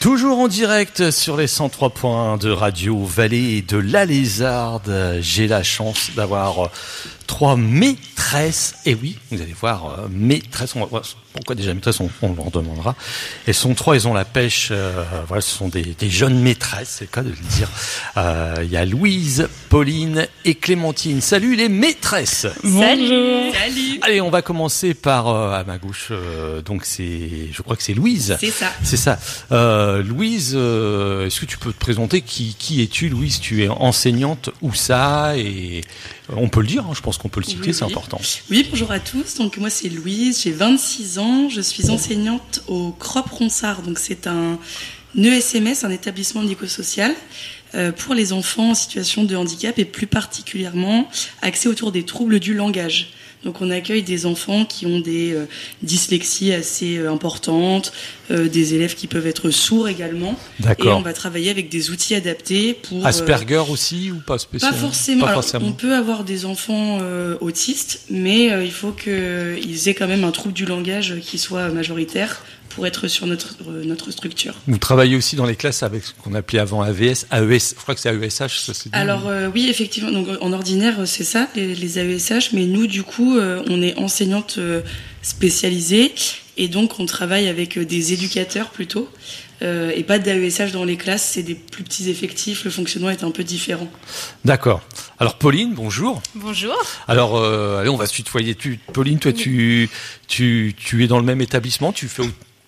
Toujours en direct sur les 103 points de Radio Vallée de la Lézarde. J'ai la chance d'avoir trois maîtresses. Et oui, vous allez voir, euh, maîtresses. On va voir pourquoi déjà maîtresses, on, on leur demandera. Elles sont trois, elles ont la pêche. Euh, voilà, ce sont des, des jeunes maîtresses, c'est le cas de le dire. Euh, Il y a Louise, Pauline et Clémentine. Salut les maîtresses. Bonjour. Salut. Allez, on va commencer par euh, à ma gauche. euh, donc c'est, je crois que c'est Louise. C'est ça. C'est ça. Euh, Louise, euh, est-ce que tu peux te présenter qui, qui es-tu, Louise? Tu es enseignante où ça? Et euh, on peut le dire. hein, je pense qu'on peut le citer. Oui, c'est oui. important. Oui, bonjour à tous. Donc moi c'est Louise, j'ai 26 ans, je suis enseignante au CROP Ronsard. Donc c'est un ESMS, un établissement médico-social euh, pour les enfants en situation de handicap et plus particulièrement axé autour des troubles du langage. Donc on accueille des enfants qui ont des euh, dyslexies assez euh, importantes, euh, des élèves qui peuvent être sourds également. Et on va travailler avec des outils adaptés pour... euh, Asperger aussi ou pas spécialement Pas forcément. Pas Alors, forcément. on peut avoir des enfants euh, autistes, mais euh, il faut qu'ils aient quand même un trouble du langage qui soit majoritaire pour être sur notre, euh, notre structure. Vous travaillez aussi dans les classes avec ce qu'on appelait avant AVS, AES. Je crois que c'est AESH. Ça se dit. Alors euh, oui, effectivement, donc en ordinaire, euh, c'est ça, les, les AESH, mais nous, du coup, euh, on est enseignante euh, spécialisée et donc on travaille avec des éducateurs plutôt. euh, et pas d'AESH dans les classes, c'est des plus petits effectifs, le fonctionnement est un peu différent. D'accord. Alors Pauline, bonjour. Bonjour. Alors allez, on va se tutoyer. Tu, Pauline, toi, tu, tu, tu es dans le même établissement. Tu fais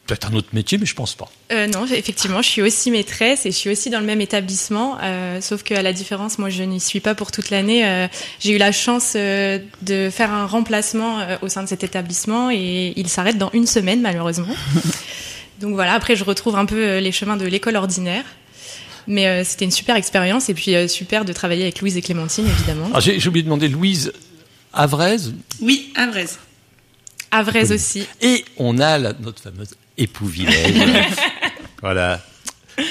peut-être un autre métier, mais je pense pas. Euh, non, effectivement, je suis aussi maîtresse et je suis aussi dans le même établissement. euh, sauf qu'à la différence, moi, je n'y suis pas pour toute l'année. euh, J'ai eu la chance euh, de faire un remplacement euh, au sein de cet établissement et il s'arrête dans une semaine, malheureusement. Donc voilà, après, je retrouve un peu les chemins de l'école ordinaire. Mais euh, c'était une super expérience et puis euh, super de travailler avec Louise et Clémentine, évidemment. Ah, J'ai j'ai oublié de demander Louise Avrez? Oui, à Vraise. À Vraise aussi. Et on a la- notre fameuse époux-villaine. voilà.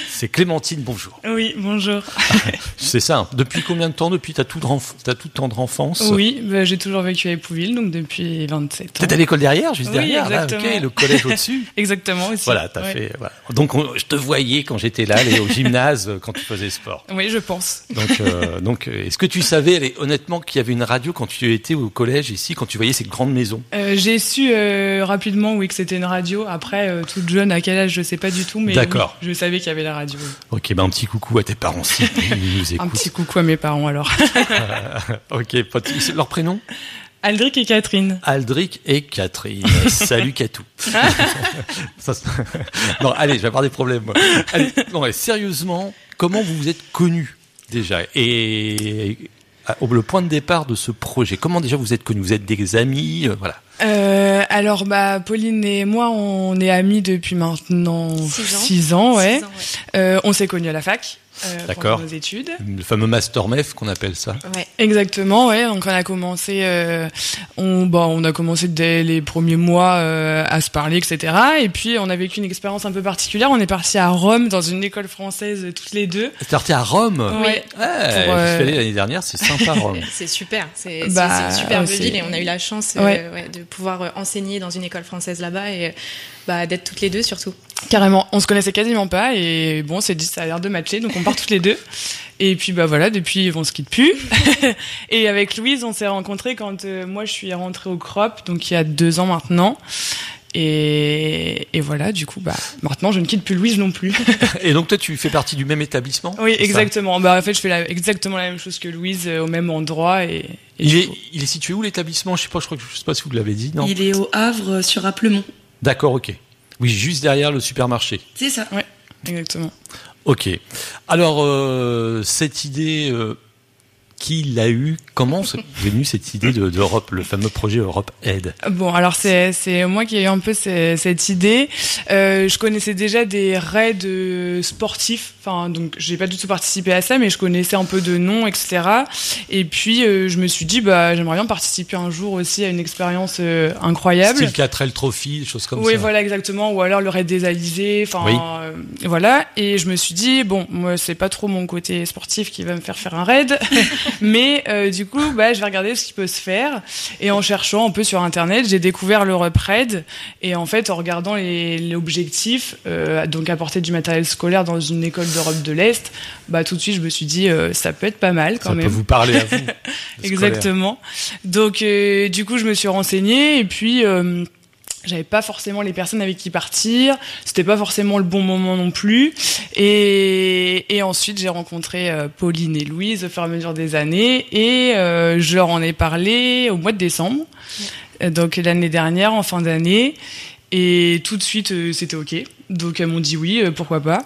C'est Clémentine, bonjour. Oui, bonjour. C'est ça. Depuis combien de temps Depuis ta toute, tendre enfance Oui, bah, j'ai toujours vécu à Épouville, donc depuis 27 ans. T'es à l'école derrière, juste Oui, derrière, là, exactement. ok, le collège au-dessus. Exactement aussi. Voilà, t'as Ouais. fait. Voilà. Donc, on- je te voyais quand j'étais là, aller au gymnase, euh, quand tu faisais sport. Oui, je pense. Donc, euh, donc, euh, est-ce que tu savais, allez, honnêtement, qu'il y avait une radio quand tu étais au collège ici, quand tu voyais ces grandes maisons? Euh, j'ai su euh, rapidement, oui, que c'était une radio. Après, toute jeune, à quel âge, je sais pas du tout, mais oui, je savais qu'il y avait la radio. Ok, ben un petit coucou à tes parents si ils nous Un écoutent. petit coucou à mes parents alors. ok, de- c'est leur prénom? Aldric et Catherine. Aldric et Catherine. Salut Catou. Ça, non, allez, je vais avoir des problèmes. Moi. Allez, non, mais sérieusement, comment vous vous êtes connus déjà? Et le point de départ de ce projet Comment déjà vous êtes connus? Vous êtes des amis, euh, voilà. Euh, alors, bah, Pauline et moi, on est amis depuis maintenant Six ans. six ans, ouais. Six ans, Euh, on s'est connus à la fac. Euh, D'accord. pendant nos études. Le fameux master MEF qu'on appelle ça. Ouais. Exactement, ouais. Donc on a commencé, euh, on, bah, on a commencé dès les premiers mois euh, à se parler, etc. Et puis on a vécu une expérience un peu particulière. On est parti à Rome dans une école française toutes les deux. C'est parti à Rome. Ouais. Ouais, euh, suis allé l'année dernière, c'est sympa Rome. C'est super, c'est Bah, une superbe ville et on a eu la chance euh, Ouais. de pouvoir enseigner dans une école française là-bas et bah, d'être toutes les deux surtout. Carrément, on se connaissait quasiment pas et bon, on s'est dit ça a l'air de matcher, donc on part toutes les deux. Et puis bah voilà, depuis on se quitte plus. et avec Louise, on s'est rencontrés quand euh, moi je suis rentrée au Crop, donc il y a deux ans maintenant. Et, et voilà, du coup, bah maintenant je ne quitte plus Louise non plus. Et donc toi, tu fais partie du même établissement Oui, c'est exactement. Bah, en fait, je fais la- exactement la même chose que Louise, euh, au même endroit. Et, et Il est, coup- il est situé où l'établissement? Je sais pas, je crois que je sais pas si vous l'avez dit, non? Il est au Havre euh, sur Applemont. D'accord, ok. Oui, juste derrière le supermarché. C'est ça. exactement. Ok. Alors, euh, cette idée, euh, qui l'a eu Comment c'est venu cette idée de- d'Europe, le fameux projet Europe Aide Bon, alors c'est moi qui ai eu un peu ce- cette idée. Euh, je connaissais déjà des raids euh, sportifs, enfin donc j'ai pas du tout participé à ça, mais je connaissais un peu de nom, etc. Et puis euh, je me suis dit bah j'aimerais bien participer un jour aussi à une expérience euh, incroyable. Style 4L Trophy, des choses comme oui, ça. voilà, exactement. Ou alors le raid des Alizés. Enfin, Oui. voilà. Et je me suis dit, bon, moi, c'est pas trop mon côté sportif qui va me faire faire un raid. Mais euh, du coup, bah, je vais regarder ce qui peut se faire. Et en cherchant un peu sur Internet, j'ai découvert l'Europe Red. Et en fait, en regardant l'objectif, euh, donc apporter du matériel scolaire dans une école d'Europe de l'Est, bah, tout de suite, je me suis dit, euh, ça peut être pas mal quand ça même. peut vous parler à vous. Exactement. Donc, euh, du coup, je me suis renseignée et puis euh, j'avais pas forcément les personnes avec qui partir. C'était pas forcément le bon moment non plus. Et, et ensuite, j'ai rencontré euh, Pauline et Louise au fur et à mesure des années et euh, je leur en ai parlé au mois de décembre. Euh, Donc l'année dernière, en fin d'année. Et tout de suite, euh, c'était OK. Donc elles m'ont dit oui, pourquoi pas.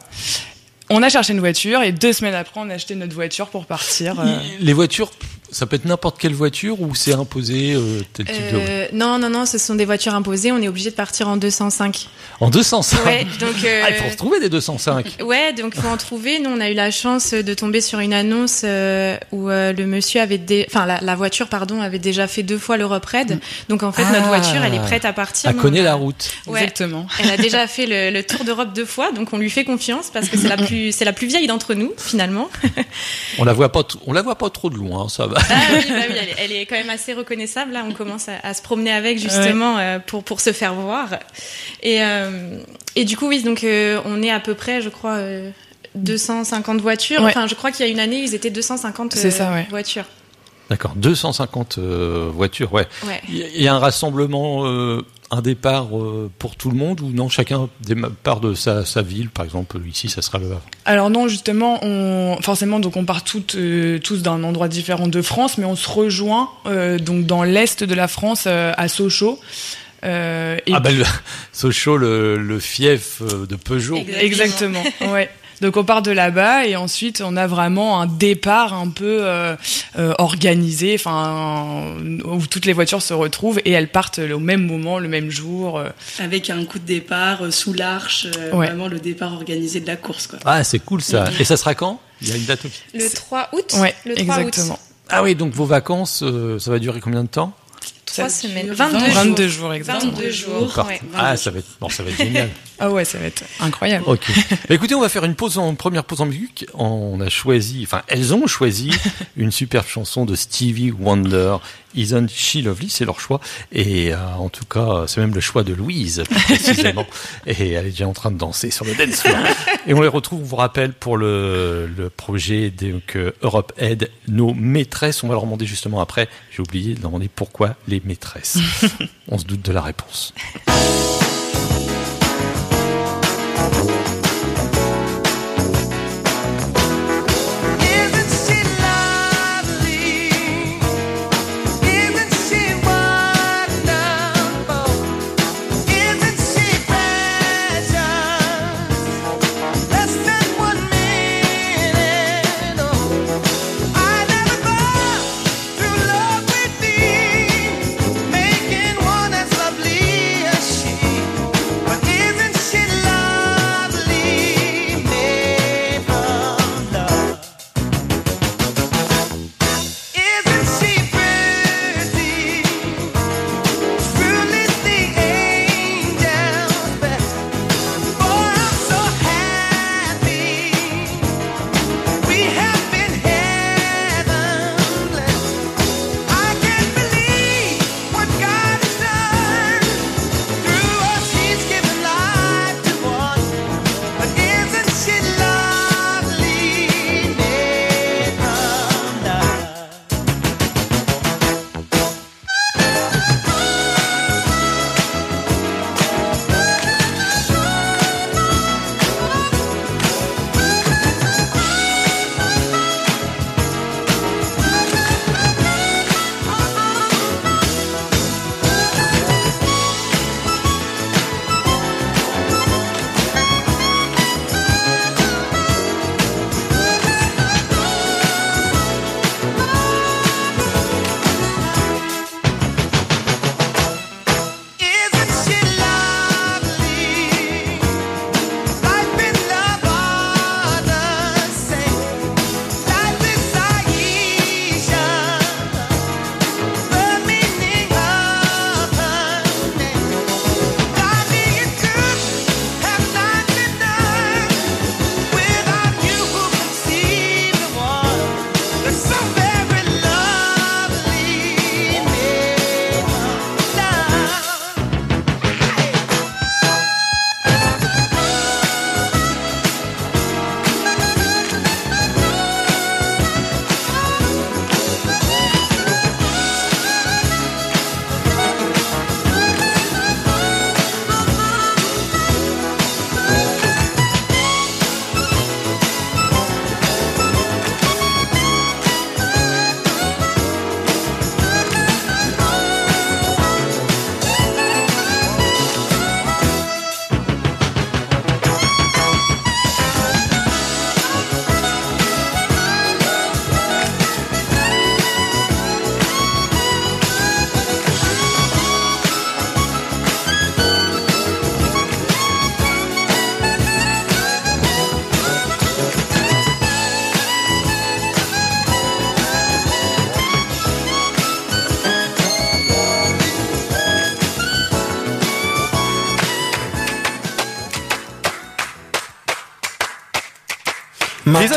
On a cherché une voiture et deux semaines après, on a acheté notre voiture pour partir. euh. Les voitures, ça peut être n'importe quelle voiture ou c'est imposé euh, tel type de Euh, non, non, non, ce sont des voitures imposées. On est obligé de partir en 205. En 205 Ouais, donc. euh, Ah, il faut retrouver des 205. Ouais, donc faut en trouver. Nous, on a eu la chance de tomber sur une annonce euh, où euh, le monsieur avait, dé... enfin la, la voiture, pardon, avait déjà fait deux fois l'Europe Red. Donc en fait, Ah. notre voiture, elle est prête à partir. Elle connaît on la route. Ouais. Exactement. Elle a déjà fait le, le tour d'Europe deux fois, donc on lui fait confiance parce que c'est la plus, c'est la plus vieille d'entre nous finalement. On la voit pas, t- on la voit pas trop de loin, ça va. Ah oui, bah oui, elle, est, elle est quand même assez reconnaissable. Là, on commence à, à se promener avec justement euh, pour pour se faire voir. Et euh, et du coup, oui, donc euh, on est à peu près, je crois. euh, 250 voitures. Ouais. Enfin, je crois qu'il y a une année, ils étaient 250 C'est euh, ça, ouais. voitures. D'accord, 250 euh, voitures, ouais. Ouais. Il y a- il y a un rassemblement, euh, un départ euh, pour tout le monde ou non Chacun part de sa, sa ville, par exemple, ici, ça sera le Havre. Alors non, justement, on forcément donc on part toutes, euh, tous d'un endroit différent de France, mais on se rejoint euh, donc dans l'est de la France euh, à Sochaux. Euh, et Ah ben, le, Sochaux, le, le fief de Peugeot. Exactement. Exactement. ouais. Donc on part de là-bas et ensuite on a vraiment un départ un peu euh, euh, organisé, enfin où toutes les voitures se retrouvent et elles partent au même moment, le même jour. euh. Avec un coup de départ euh, sous l'arche, euh, Ouais. vraiment le départ organisé de la course. Quoi. Ah, c'est cool ça. Et ça sera quand? Il y a une date Le 3 août. Ouais, le 3 exactement. août. Ah oui, donc vos vacances, euh, ça va durer combien de temps? Trois Ça semaines. dure 22 20 jours. 22 jours exactement. 22 jours. Ah, ça va être, bon, ça va être génial. Ah ouais, ça va être incroyable. Ok. Bah, écoutez, on va faire une pause en première pause en musique. On a choisi, enfin, elles ont choisi une superbe chanson de Stevie Wonder. Isn't She Lovely C'est leur choix. Et euh, en tout cas, c'est même le choix de Louise, plus précisément. Et elle est déjà en train de danser sur le dance floor. Et on les retrouve, on vous rappelle, pour le, le projet donc, euh, Europe Aid, nos maîtresses. On va leur demander justement après, j'ai oublié de demander pourquoi les maîtresses. on se doute de la réponse.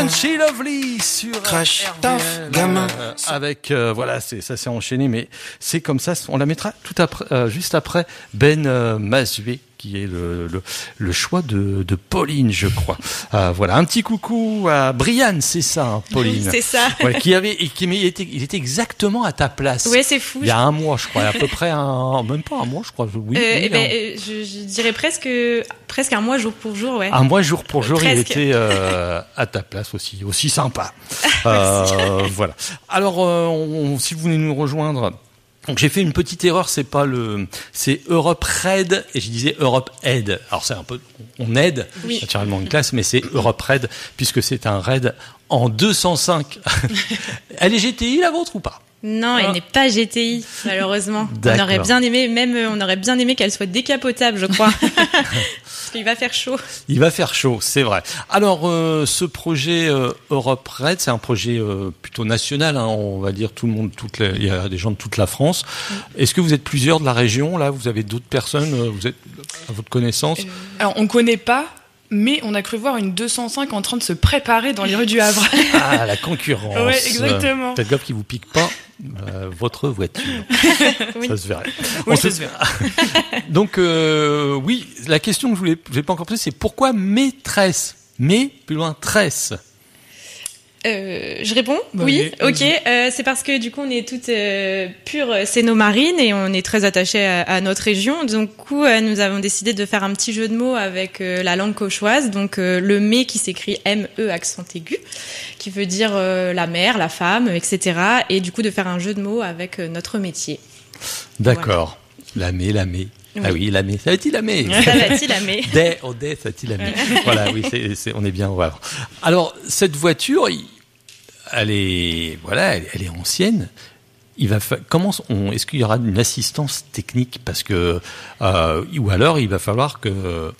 she lovely sur Crash, taf, gamin. euh, avec euh, voilà, c'est ça s'est enchaîné, mais c'est comme ça. On la mettra tout après, euh, juste après Ben euh, Mazué qui est le, le, le choix de, de Pauline, je crois. Euh, voilà, un petit coucou à Brian, c'est ça, hein, Pauline. C'est ça. Ouais, qui avait, qui mais il était, il était exactement à ta place. Ouais, c'est fou. Il y a un mois, je crois, à peu près un, même pas un mois, je crois. Oui, Euh, oui, eh ben, un- euh, je, je dirais presque presque un mois jour pour jour, ouais. Un mois jour pour jour, il était euh, à ta place aussi, aussi sympa. Euh, voilà. Alors, on- si vous voulez nous rejoindre. Donc j'ai fait une petite erreur, c'est pas le, c'est Europe Red et je disais Europe Aid. Alors c'est un peu, on aide Oui. naturellement une classe, mais c'est Europe Red puisque c'est un raid en 205. Elle est GTI la vôtre ou pas? Non, elle Ah. n'est pas GTI, malheureusement. On aurait bien aimé, même euh, on aurait bien aimé qu'elle soit décapotable, je crois. Parce qu'il va faire chaud. Il va faire chaud, c'est vrai. Alors, euh, ce projet euh, Europe Red, c'est un projet euh, plutôt national. hein, on va dire tout le monde, toute la- il y a des gens de toute la France. Est-ce que vous êtes plusieurs de la région Là, vous avez d'autres personnes Vous êtes à votre connaissance? Alors, on connaît pas, mais on a cru voir une 205 en train de se préparer dans les rues du Havre. Ah, la concurrence. Ouais, exactement. Gaffe qu'ils vous piquent pas euh, votre voiture. Oui. Ça se verrait. Oui, se verra. Donc, euh, oui, la question que je voulais, je n'ai pas encore posée, c'est pourquoi maîtresse? Mais plus loin, tresse. Euh, je réponds Bah, Oui, allez, ok. Euh, c'est parce que du coup, on est toutes euh, pures cénomarines et on est très attachés à, à notre région. Donc, coup, euh, nous avons décidé de faire un petit jeu de mots avec euh, la langue cauchoise. Donc, euh, le mais qui s'écrit M-E accent aigu, qui veut dire euh, la mère, la femme, etc. Et du coup, de faire un jeu de mots avec euh, notre métier. D'accord. La mais, la mais. Ah oui, la mais. Ça va-t-il la mais Ça va-t-il, la mais Des, oh, ça va-t-il la Voilà, oui, c'est, c'est- on est bien au Havre. Alors, cette voiture, elle est, voilà, elle, elle est ancienne. Il va fa- comment on, est-ce qu'il y aura une assistance technique? Parce que euh, ou alors il va falloir que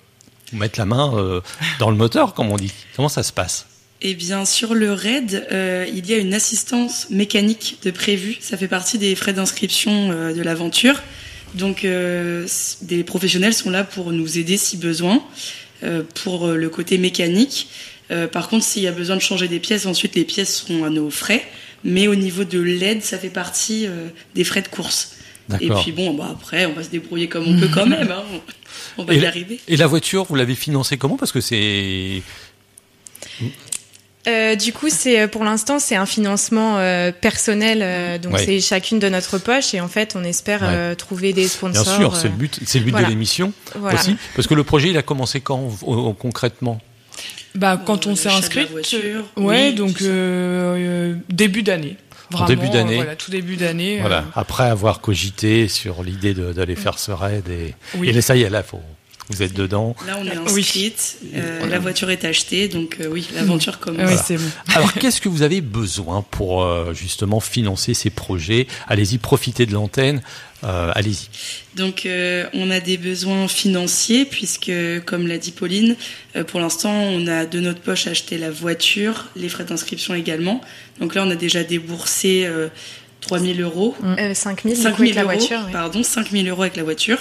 vous mettre la main euh, dans le moteur, comme on dit. Comment ça se passe? Eh bien, sur le RAID, euh, il y a une assistance mécanique de prévu. Ça fait partie des frais d'inscription euh, de l'aventure. Donc, euh, des professionnels sont là pour nous aider si besoin, euh, pour euh, le côté mécanique. Euh, par contre, s'il y a besoin de changer des pièces, ensuite les pièces seront à nos frais. Mais au niveau de l'aide, ça fait partie euh, des frais de course. Et puis bon, bah après, on va se débrouiller comme on peut quand même. Hein. On va Et y la- arriver. Et la voiture, vous l'avez financée comment? Parce que c'est Euh, du coup, c'est pour l'instant c'est un financement euh, personnel, euh, donc Ouais. c'est chacune de notre poche et en fait on espère Ouais. euh, trouver des bien sponsors. sûr, c'est euh, le but, c'est le but voilà. de l'émission Voilà. aussi. Parce que le projet, il a commencé quand euh, concrètement? Bah, quand Euh, on s'est inscrit, ouais, oui, donc euh, euh, début d'année. Vraiment, début d'année. euh, Voilà, tout début d'année. euh, Voilà. Après avoir cogité sur l'idée d'aller faire ce raid et, Oui. et là, ça y est, là, faut, vous êtes dedans. Là, on est Oui. inscrite, euh, la voiture est achetée, donc euh, oui, l'aventure commence. Oui, Voilà. c'est bon. Alors, qu'est-ce que vous avez besoin pour euh, justement financer ces projets? Allez-y, profitez de l'antenne. Euh, allez-y. Donc, euh, on a des besoins financiers, puisque, comme l'a dit Pauline, euh, pour l'instant, on a de notre poche acheté la voiture, les frais d'inscription également. Donc là, on a déjà déboursé euh, 3000 euros. Euh, 5000 du 5 coup, avec 000 la euros, voiture. pardon, 5 000 euros avec la voiture.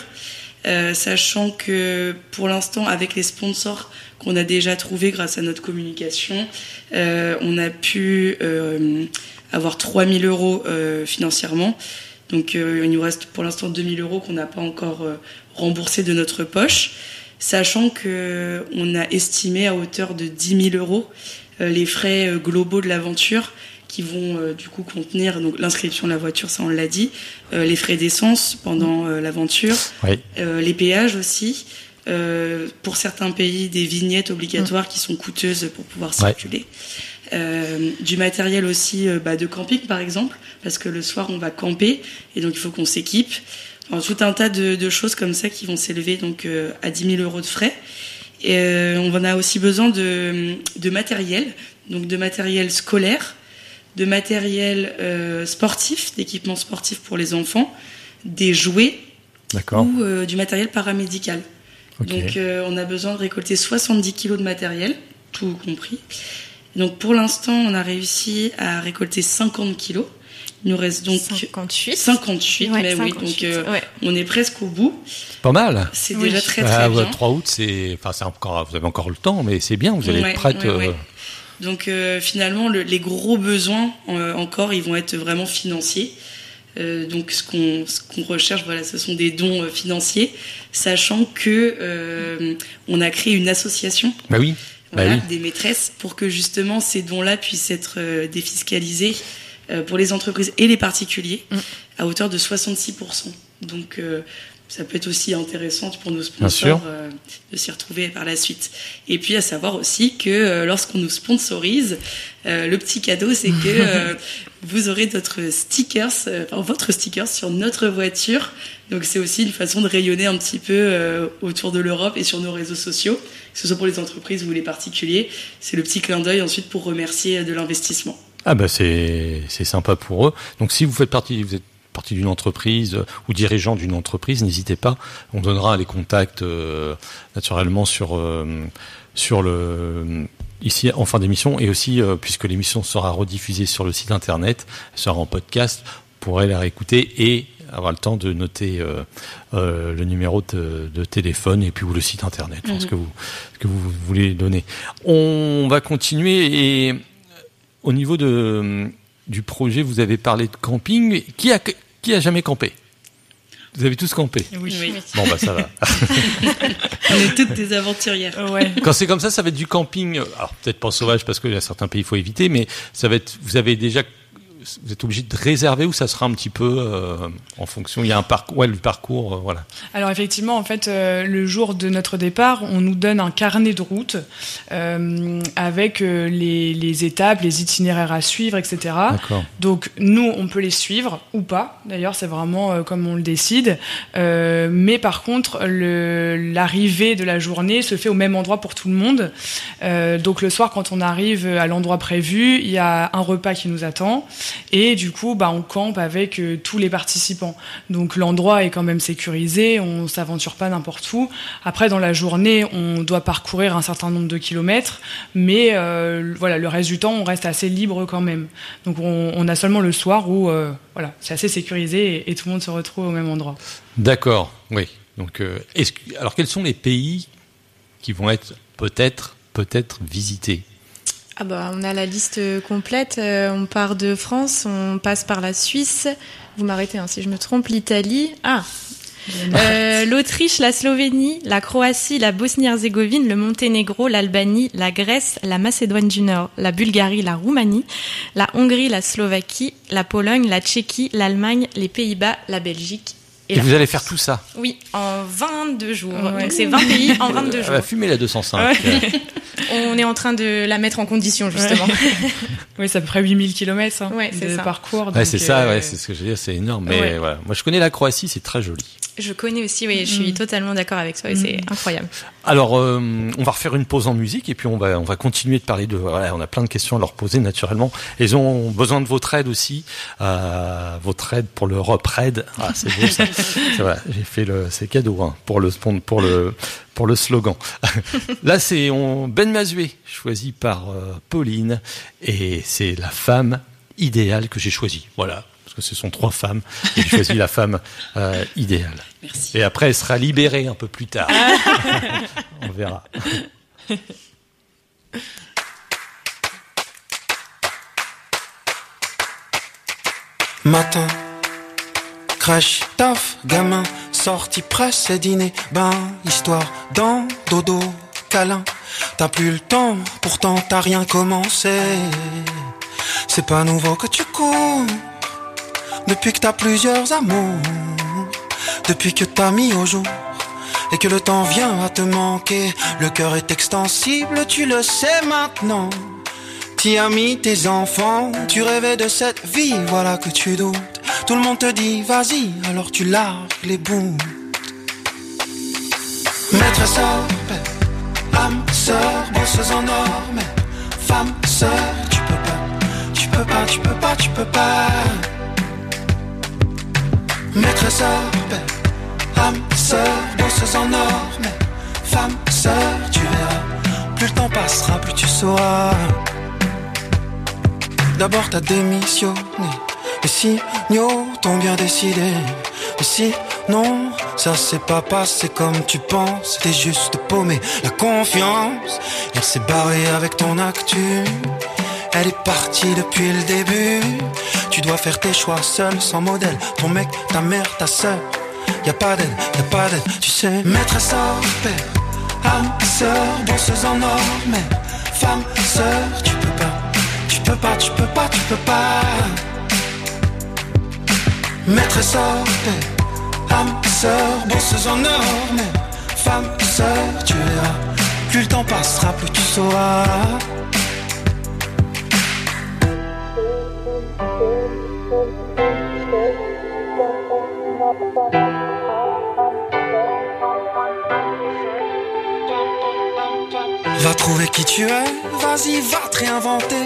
Euh, sachant que pour l'instant, avec les sponsors qu'on a déjà trouvés grâce à notre communication, euh, on a pu euh, avoir 3 000 euros financièrement. Donc il nous reste pour l'instant 2 000 euros qu'on n'a pas encore remboursé de notre poche. Sachant que on a estimé à hauteur de 10 000 euros les frais globaux de l'aventure qui vont euh, du coup contenir donc l'inscription de la voiture, ça on l'a dit, euh, les frais d'essence pendant euh, l'aventure, Oui. euh, les péages aussi, euh, pour certains pays des vignettes obligatoires qui sont coûteuses pour pouvoir Ouais. circuler, Euh, du matériel aussi bah, de camping par exemple, parce que le soir on va camper et donc il faut qu'on s'équipe. Enfin, tout un tas de, de choses comme ça qui vont s'élever donc euh, à 10 000 euros de frais. Et euh, on en a aussi besoin de, de matériel, donc de matériel scolaire, de matériel euh, sportif, d'équipement sportif pour les enfants, des jouets ou euh, du matériel paramédical. Donc euh, on a besoin de récolter 70 kilos de matériel, tout compris. Donc pour l'instant, on a réussi à récolter 50 kilos. Il nous reste donc 58. 58, Ouais, mais oui, 58, donc euh, ouais. on est presque au bout. C'est pas mal. C'est Oui. déjà très très Ah, bien. ouais, 3 août, c'est, enfin, c'est encore, vous avez encore le temps, mais c'est bien. Vous allez Ouais, être prête. ouais, ouais. euh, Donc euh, finalement, le- les gros besoins euh, encore, ils vont être vraiment financiers. Euh, donc ce qu'on ce qu'on recherche, voilà, ce sont des dons euh, financiers, sachant que euh, on a créé une association Bah oui. Bah oui. des maîtresses pour que justement ces dons-là puissent être euh, défiscalisés euh, pour les entreprises et les particuliers Mm. à hauteur de 66%. Donc euh, ça peut être aussi intéressant pour nos sponsors euh, de s'y retrouver par la suite. Et puis à savoir aussi que euh, lorsqu'on nous sponsorise, euh, le petit cadeau c'est que vous aurez notre stickers, enfin, votre sticker sur notre voiture. Donc c'est aussi une façon de rayonner un petit peu autour de l'Europe et sur nos réseaux sociaux, que ce soit pour les entreprises ou les particuliers. C'est le petit clin d'œil ensuite pour remercier de l'investissement. Ah bah c'est c'est sympa pour eux. Donc si vous faites partie, vous êtes partie d'une entreprise euh, ou dirigeant d'une entreprise, n'hésitez pas. On donnera les contacts euh, naturellement sur euh, sur le ici en fin d'émission et aussi puisque l'émission sera rediffusée sur le site internet, elle sera en podcast, vous pourrez la réécouter et avoir le temps de noter euh, euh, le numéro de, de téléphone et puis ou le site internet, enfin, ce que vous ce que vous voulez donner. On va continuer et au niveau de, du projet, vous avez parlé de camping. Qui a, qui a jamais campé? Vous avez tous campé? Oui. Oui. Bon, bah ça va. On est toutes des aventurières. Ouais. Quand c'est comme ça, ça va être du camping. Alors peut-être pas sauvage parce qu'il y a certains pays il faut éviter, mais ça va être. Vous avez déjà. Vous êtes obligé de réserver ou ça sera un petit peu euh, en fonction. Il y a un parcours. Ouais, le parcours, euh, voilà. Alors effectivement, en fait, euh, le jour de notre départ, on nous donne un carnet de route avec les, les étapes, les itinéraires à suivre, etc. Donc nous, on peut les suivre ou pas. D'ailleurs, c'est vraiment comme on le décide. Mais par contre, l'arrivée de la journée se fait au même endroit pour tout le monde. Donc le soir, quand on arrive à l'endroit prévu, il y a un repas qui nous attend. Et du coup, bah, on campe avec euh, tous les participants. Donc l'endroit est quand même sécurisé, on s'aventure pas n'importe où. Après, dans la journée, on doit parcourir un certain nombre de kilomètres, mais euh, voilà, le reste du temps, on reste assez libre quand même. Donc on, a seulement le soir où euh, voilà, c'est assez sécurisé et, et tout le monde se retrouve au même endroit. D'accord. Oui. Donc, alors quels sont les pays qui vont être peut-être peut-être visités? Ah bah, on a la liste complète. Euh, on part de France, on passe par la Suisse. Vous m'arrêtez hein, si je me trompe. L'Italie. Ah. Euh, L'Autriche, la Slovénie, la Croatie, la Bosnie-Herzégovine, le Monténégro, l'Albanie, la Grèce, la Macédoine du Nord, la Bulgarie, la Roumanie, la Hongrie, la Slovaquie, la Pologne, la Tchéquie, l'Allemagne, les Pays-Bas, la Belgique. Et, la vous allez faire tout ça Oui, en 22 jours. Ouais. Donc c'est 20 pays en 22 Elle jours. va fumer la 205. euh, On est en train de la mettre en condition justement. Oui, c'est à peu près 8000 km hein, Ouais, c'est de ça. parcours. Ouais, c'est ça, euh, ouais, c'est ce que je veux dire, c'est énorme. Mais Ouais. voilà, moi je connais la Croatie, c'est très joli. Je connais aussi, oui, je suis Mm. totalement d'accord avec toi et c'est incroyable. Alors, euh, on va refaire une pause en musique et puis on va on va continuer de parler de. Voilà, on a plein de questions à leur poser naturellement. Ils ont besoin de votre aide aussi, euh, votre aide pour l'Europe Red. Ah, c'est beau ça. Ça va, J'ai fait le, c'est cadeau hein, pour le pour le pour le slogan. Là, c'est Ben Mazué, choisi par euh, Pauline et c'est la femme idéale que j'ai choisie. Voilà. Que ce sont trois femmes et j'ai choisi la femme euh, idéale. Merci. Et après, elle sera libérée un peu plus tard. On verra. Matin, crèche, taf, gamin, sortie presse et dîner, ben, histoire, dans, dodo, câlin. T'as plus le temps, pourtant t'as rien commencé. C'est pas nouveau que tu cours, depuis que t'as plusieurs amours, depuis que t'as mis au jour. Et que le temps vient à te manquer, le cœur est extensible, tu le sais maintenant. T'y as mis tes enfants, tu rêvais de cette vie, voilà que tu doutes. Tout le monde te dit vas-y, alors tu largues les bouts. Maîtresse sœur, âme sœur, bosseuse en or, mais femme sœur, tu peux pas, tu peux pas, tu peux pas, tu peux pas. Maîtresse sœur, âme sœur, bosseuse en or, mais femme sœur, tu verras. Plus le temps passera, plus tu sauras. D'abord t'as démissionné Les signaux t'ont bien décidé Mais si non, Ça c'est pas passé comme tu penses, t'es juste paumé. La confiance, elle s'est barrée avec ton actu. Elle est partie depuis le début. Tu dois faire tes choix seul, sans modèle. Ton mec, ta mère, ta sœur. Y a pas d'aide, y a pas d'aide, tu sais. Maîtresse hors pair, âme, sœur, bosseuse en or, mais femme, sœur, tu peux pas, tu peux pas, tu peux pas, tu peux pas. Maîtresse hors pair, âme, sœur, bosseuse en or, mais femme, sœur, tu verras. Plus le temps passera, plus tu sauras. Va trouver qui tu es, vas-y, va te réinventer.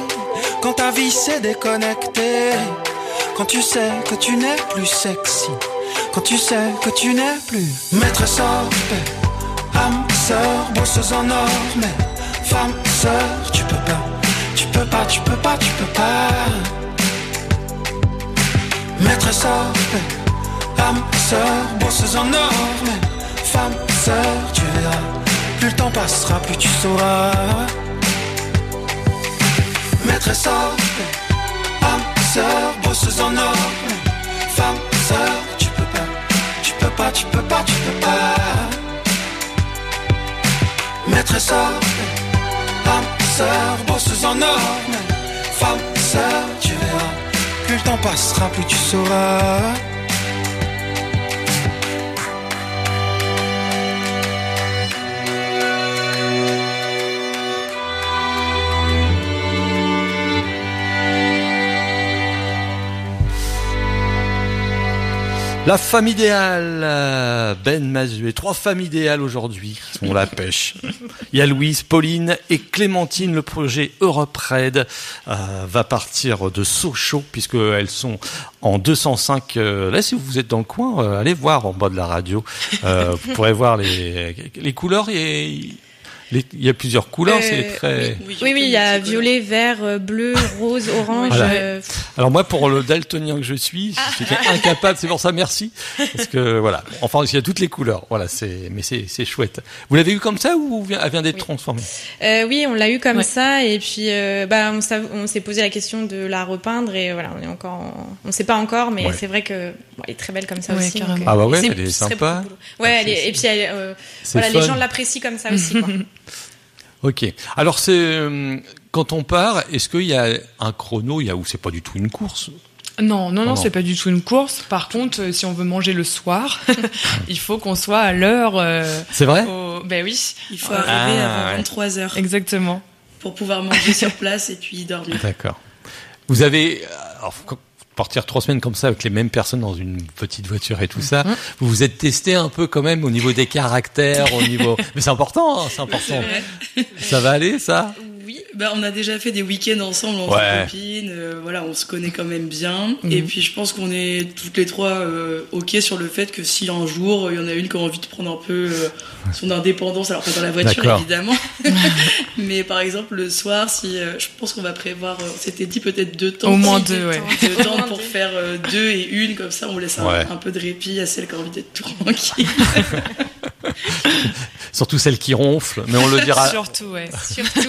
Quand ta vie s'est déconnectée, quand tu sais que tu n'es plus sexy, quand tu sais que tu n'es plus maîtresse hors pair, âme, sœur, bosseuse en or, mais femme, sœur, tu peux pas, tu peux pas, tu peux pas, tu peux pas. Maîtresse hors pair, âme, sœur, bosseuse en or, mais femme, sœur, tu verras. Plus le temps passera, plus tu sauras. Maîtresse hors pair, âme, sœur, bosseuse en or, mais femme, sœur, tu peux pas, tu peux pas, tu peux pas, tu peux pas. Maîtresse hors pair, âme, sœur, bosseuse en or, mais femme, sœur. Plus le temps passera, plus tu sauras. La femme idéale, euh, Ben Mazuet. Trois femmes idéales aujourd'hui qui sont la pêche. Il y a Louise, Pauline et Clémentine. Le projet Europe Red euh, va partir de Sochaux puisqu'elles sont en 205. euh, là, si vous êtes dans le coin, allez voir en bas de la radio. Vous pourrez voir les, les couleurs. Les- il y a plusieurs couleurs. c'est Euh, très. Oui, oui, il y a violet, vert, euh, bleu, rose, orange. Voilà. euh, Alors moi, pour le daltonien que je suis, j'étais incapable. C'est pour ça, merci, parce que voilà. Enfin, il y a toutes les couleurs. Voilà, c'est, mais c'est, c'est chouette. Vous l'avez eu comme ça ou vient- elle vient d'être Oui. transformée? Euh, oui, on l'a eu comme Ouais. ça et puis euh, bah on, s'est posé la question de la repeindre et voilà, on est encore, en- on sait pas encore, mais Ouais. c'est vrai que bon, elle est très belle comme ça Ouais, aussi. carrément. donc, Ah bah ouais, elle est sympa. Ouais, elle est- et puis elle, euh, voilà, fun. les gens l'apprécient comme ça aussi. Quoi. Ok. Alors c'est euh, quand on part, est-ce qu'il y a un chrono Il y a ou c'est pas du tout une course? Non, non, Oh non, c'est pas du tout une course. Par contre, euh, si on veut manger le soir, il faut qu'on soit à l'heure. euh, C'est vrai? au... Ben oui, Il faut Ah, arriver avant ouais. 23 heures exactement. pour pouvoir manger sur place et puis dormir. D'accord. Vous avez euh, alors, partir trois semaines comme ça avec les mêmes personnes dans une petite voiture et tout ça. Vous vous êtes testé un peu quand même au niveau des caractères, au niveau. Mais c'est important, hein, c'est important. Ça va aller, ça? Oui, bah on a déjà fait des week-ends ensemble entre Ouais. copines. euh, voilà, on se connaît quand même bien. Et puis je pense qu'on est toutes les trois euh, ok sur le fait que si un jour il y en a une qui a envie de prendre un peu euh, son indépendance, alors pas dans la voiture évidemment, mais par exemple le soir, si euh, je pense qu'on va prévoir, euh, on s'était dit peut-être deux temps, Au moins deux, ouais. deux temps pour faire euh, deux et une comme ça, on laisse un, Ouais. un peu de répit à celle qui a envie d'être tranquille. Surtout celles qui ronflent, mais on le dira. Surtout, ouais. Surtout.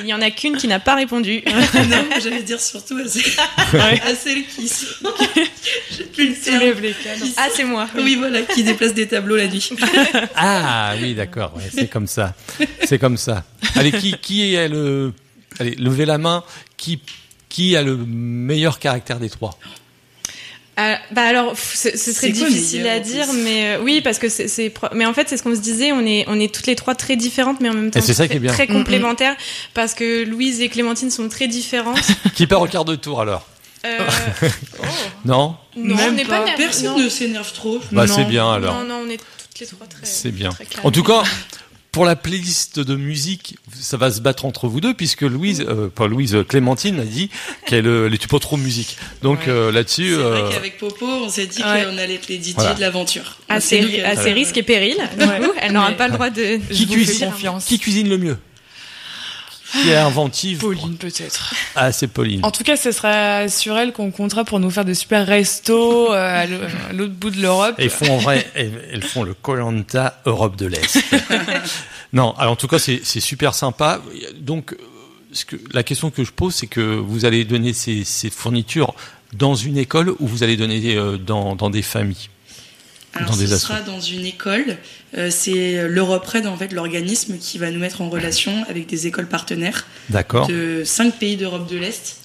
Il y en a qu'une qui n'a pas répondu. non, j'allais dire surtout à, celle- à celles qui sont, j'ai plus le terme. Soulève les. Ah, c'est moi. Oui, voilà, qui déplace des tableaux la nuit. Ah oui, d'accord, ouais, c'est comme ça. C'est comme ça. Allez, qui, qui est le. Allez, levez la main. Qui, qui a le meilleur caractère des trois? Euh, bah alors, ce, serait quoi difficile à dire, mais euh, oui, parce que c'est, mais en fait, c'est ce qu'on se disait. On est, on est toutes les trois très différentes, mais en même temps c'est ça très, qui est bien. très mm. complémentaires, parce que Louise et Clémentine sont très différentes. Qui part au quart de tour alors Euh, oh, Non non, Même on n'est pas, pas. nerveux. Personne non. ne s'énerve trop. Bah c'est bien alors. Non, non, on est toutes les trois très. C'est bien. très. En tout cas, pour la playlist de musique, ça va se battre entre vous deux puisque Louise, euh, pas Louise, euh, Clémentine a dit qu'elle euh, elle était pas trop musique. Donc Ouais. euh, là-dessus, C'est euh, vrai qu'avec Popo, on s'est dit Ouais. qu'on allait être les Voilà. de l'aventure. à ses, risques et périls, du Ouais. coup, elle n'aura pas le droit de. qui cuisine, confiance. qui cuisine le mieux? Qui est inventive. Pauline peut-être. Ah, c'est Pauline. En tout cas, ce sera sur elle qu'on comptera pour nous faire des super restos euh, à l'au- à l'autre bout de l'Europe. Et font en vrai, elles elles font le Colanta Europe de l'Est. non, alors en tout cas, c'est super sympa. Donc, ce que, la question que je pose, c'est que vous allez donner ces, ces fournitures dans une école ou vous allez donner euh, dans, dans des familles? Alors, Dans des ce assos. sera dans une école. Euh, c'est l'Europe-Red, en fait, l'organisme qui va nous mettre en relation avec des écoles partenaires D'accord de cinq pays d'Europe de l'Est.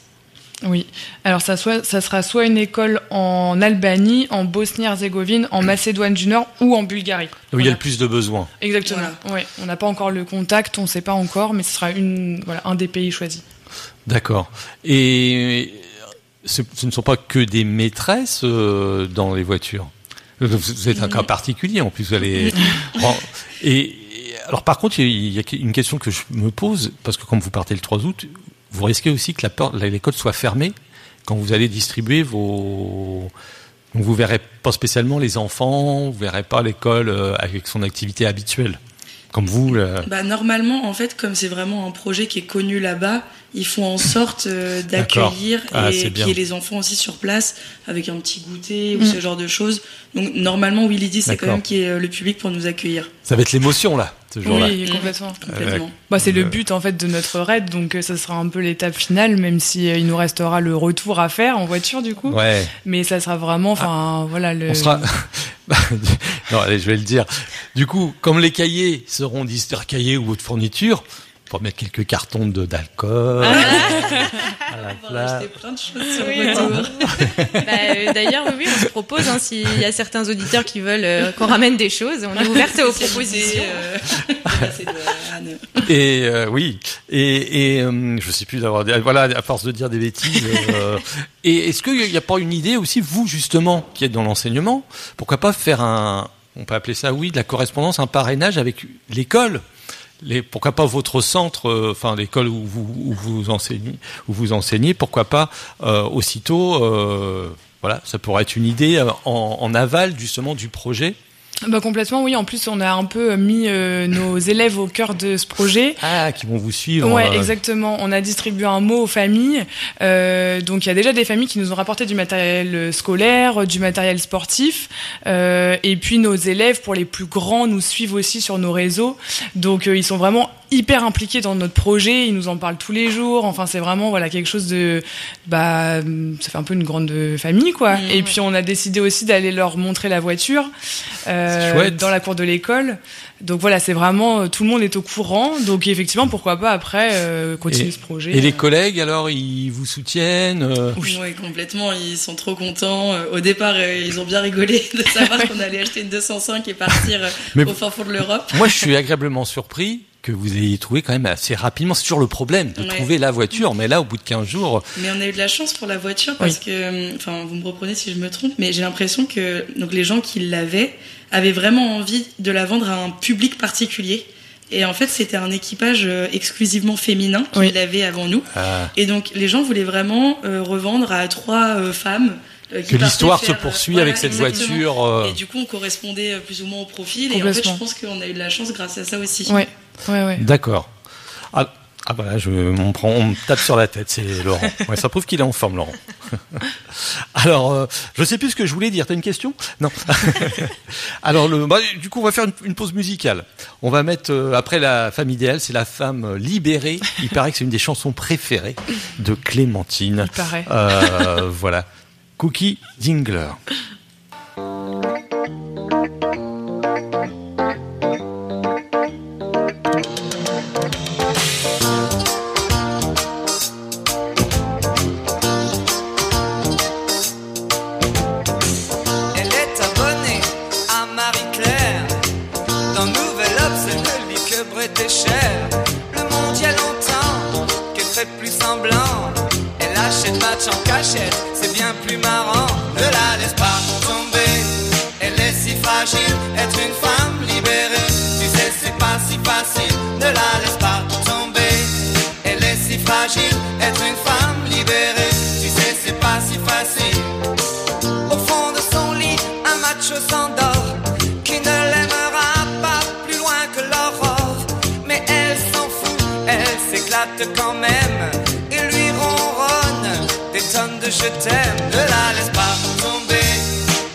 Oui. Alors ça, soit, ça sera soit une école en Albanie, en Bosnie-Herzégovine, en Macédoine du Nord ou en Bulgarie. Là où il y a le plus de besoins. Exactement. Ouais. On n'a pas encore le contact, on ne sait pas encore, mais ce sera une, voilà, un des pays choisis. D'accord. Et ce, ce ne sont pas que des maîtresses euh, dans les voitures? Vous êtes un cas particulier en plus. Vous allez. et, alors par contre, il y a- une question que je me pose parce que quand vous partez le 3 août, vous risquez aussi que la porte, l'école soit fermée quand vous allez distribuer vos. Donc vous verrez pas spécialement les enfants, vous verrez pas l'école euh, avec son activité habituelle, comme vous. là. Bah, normalement, en fait, comme c'est vraiment un projet qui est connu là-bas, ils font en sorte euh, d'accueillir Ah, et qu'il y ait les enfants aussi sur place avec un petit goûter ou Mm. ce genre de choses. Donc normalement, oui, l'idée c'est quand même qu'il y ait euh, le public pour nous accueillir. Ça va être l'émotion là, ce jour-là. Oui, complètement. Complètement. Bah, c'est le Euh, but en fait de notre raid, donc euh, ça sera un peu l'étape finale, même si euh, il nous restera le retour à faire en voiture du coup. Ouais. Mais ça sera vraiment, enfin voilà le. On sera. non, allez, je vais le dire. Du coup, comme les cahiers seront distribués, cahiers ou autres fournitures, pour mettre quelques cartons de d'alcool. à la place. acheter plein de choses sur Oui. Bah, euh, D'ailleurs, oui, on se propose, hein, s'il y a certains auditeurs qui veulent euh, qu'on ramène des choses, on est ouverte aux propositions. euh. Et euh, oui, et, et euh, je sais plus d'avoir. Voilà, à force de dire des bêtises. euh, et est-ce qu'il n'y a pas une idée aussi, vous justement, qui êtes dans l'enseignement, pourquoi pas faire un, on peut appeler ça, oui, de la correspondance, un parrainage avec l'école? Les, pourquoi pas votre centre, euh, enfin l'école où vous, enseignez, pourquoi pas euh, aussitôt, euh, voilà, ça pourrait être une idée euh, en, en aval justement du projet. Bah complètement oui. En plus, on a un peu mis euh, nos élèves au cœur de ce projet. Ah, qui vont vous suivre. Ouais, euh, exactement. On a distribué un mot aux familles. Euh, donc, il y a déjà des familles qui nous ont rapporté du matériel scolaire, du matériel sportif. Euh, et puis, nos élèves, pour les plus grands, nous suivent aussi sur nos réseaux. Donc, euh, ils sont vraiment hyper impliqués dans notre projet. Ils nous en parlent tous les jours. Enfin, c'est vraiment voilà quelque chose de, bah, ça fait un peu une grande famille, quoi. Mmh, et puis, on a décidé aussi d'aller leur montrer la voiture euh, chouette. dans la cour de l'école. Donc voilà, c'est vraiment euh, tout le monde est au courant. Donc effectivement, pourquoi pas après euh, continuer Et- ce projet. Et les collègues, alors, ils vous soutiennent euh, Oui, complètement. Ils sont trop contents. Euh, Au départ, euh, ils ont bien rigolé de savoir qu'on allait acheter une 205 et partir euh, Mais- au fin fond de l'Europe. Moi, je suis agréablement surpris que vous ayez trouvé quand même assez rapidement. C'est toujours le problème de Ouais. trouver la voiture, mais là, au bout de 15 jours, Mais on a eu de la chance pour la voiture parce que, euh, enfin, vous me reprenez si je me trompe, mais j'ai l'impression que donc les gens qui l'avaient avaient vraiment envie de la vendre à un public particulier. Et en fait, c'était un équipage euh, exclusivement féminin qui Oui. l'avait avant nous. ah, Et donc, les gens voulaient vraiment euh, revendre à trois euh, femmes. euh, qui que l'histoire se poursuit voilà, avec cette exactement. voiture. euh, Et du coup, on correspondait plus ou moins au profil. Et en fait, je pense qu'on a eu de la chance grâce à ça aussi. Ouais, ouais, ouais. D'accord. Ah, ah là, je, on, prend, on me tape sur la tête, c'est Laurent. Ouais, ça prouve qu'il est en forme, Laurent. Alors, euh, je sais plus ce que je voulais dire. T'as une question? Non. Alors, le, bah, du coup, on va faire une, une pause musicale. On va mettre euh, après la femme idéale, c'est la femme libérée. Il paraît que c'est une des chansons préférées de Clémentine. Il paraît. Euh, voilà. Cookie Dingler. Match en cachette, c'est bien plus marrant. Ne la laisse pas tomber, elle est si fragile. Être une femme libérée, tu sais, c'est pas si facile. Ne la laisse pas tomber, elle est si fragile. Être une femme libérée, tu sais, c'est pas si facile. Au fond de son lit, un macho s'endort Qui ne l'aimera pas plus loin que l'aurore Mais elle s'en fout, elle s'éclate quand même je t'aime. Ne la laisse pas tomber,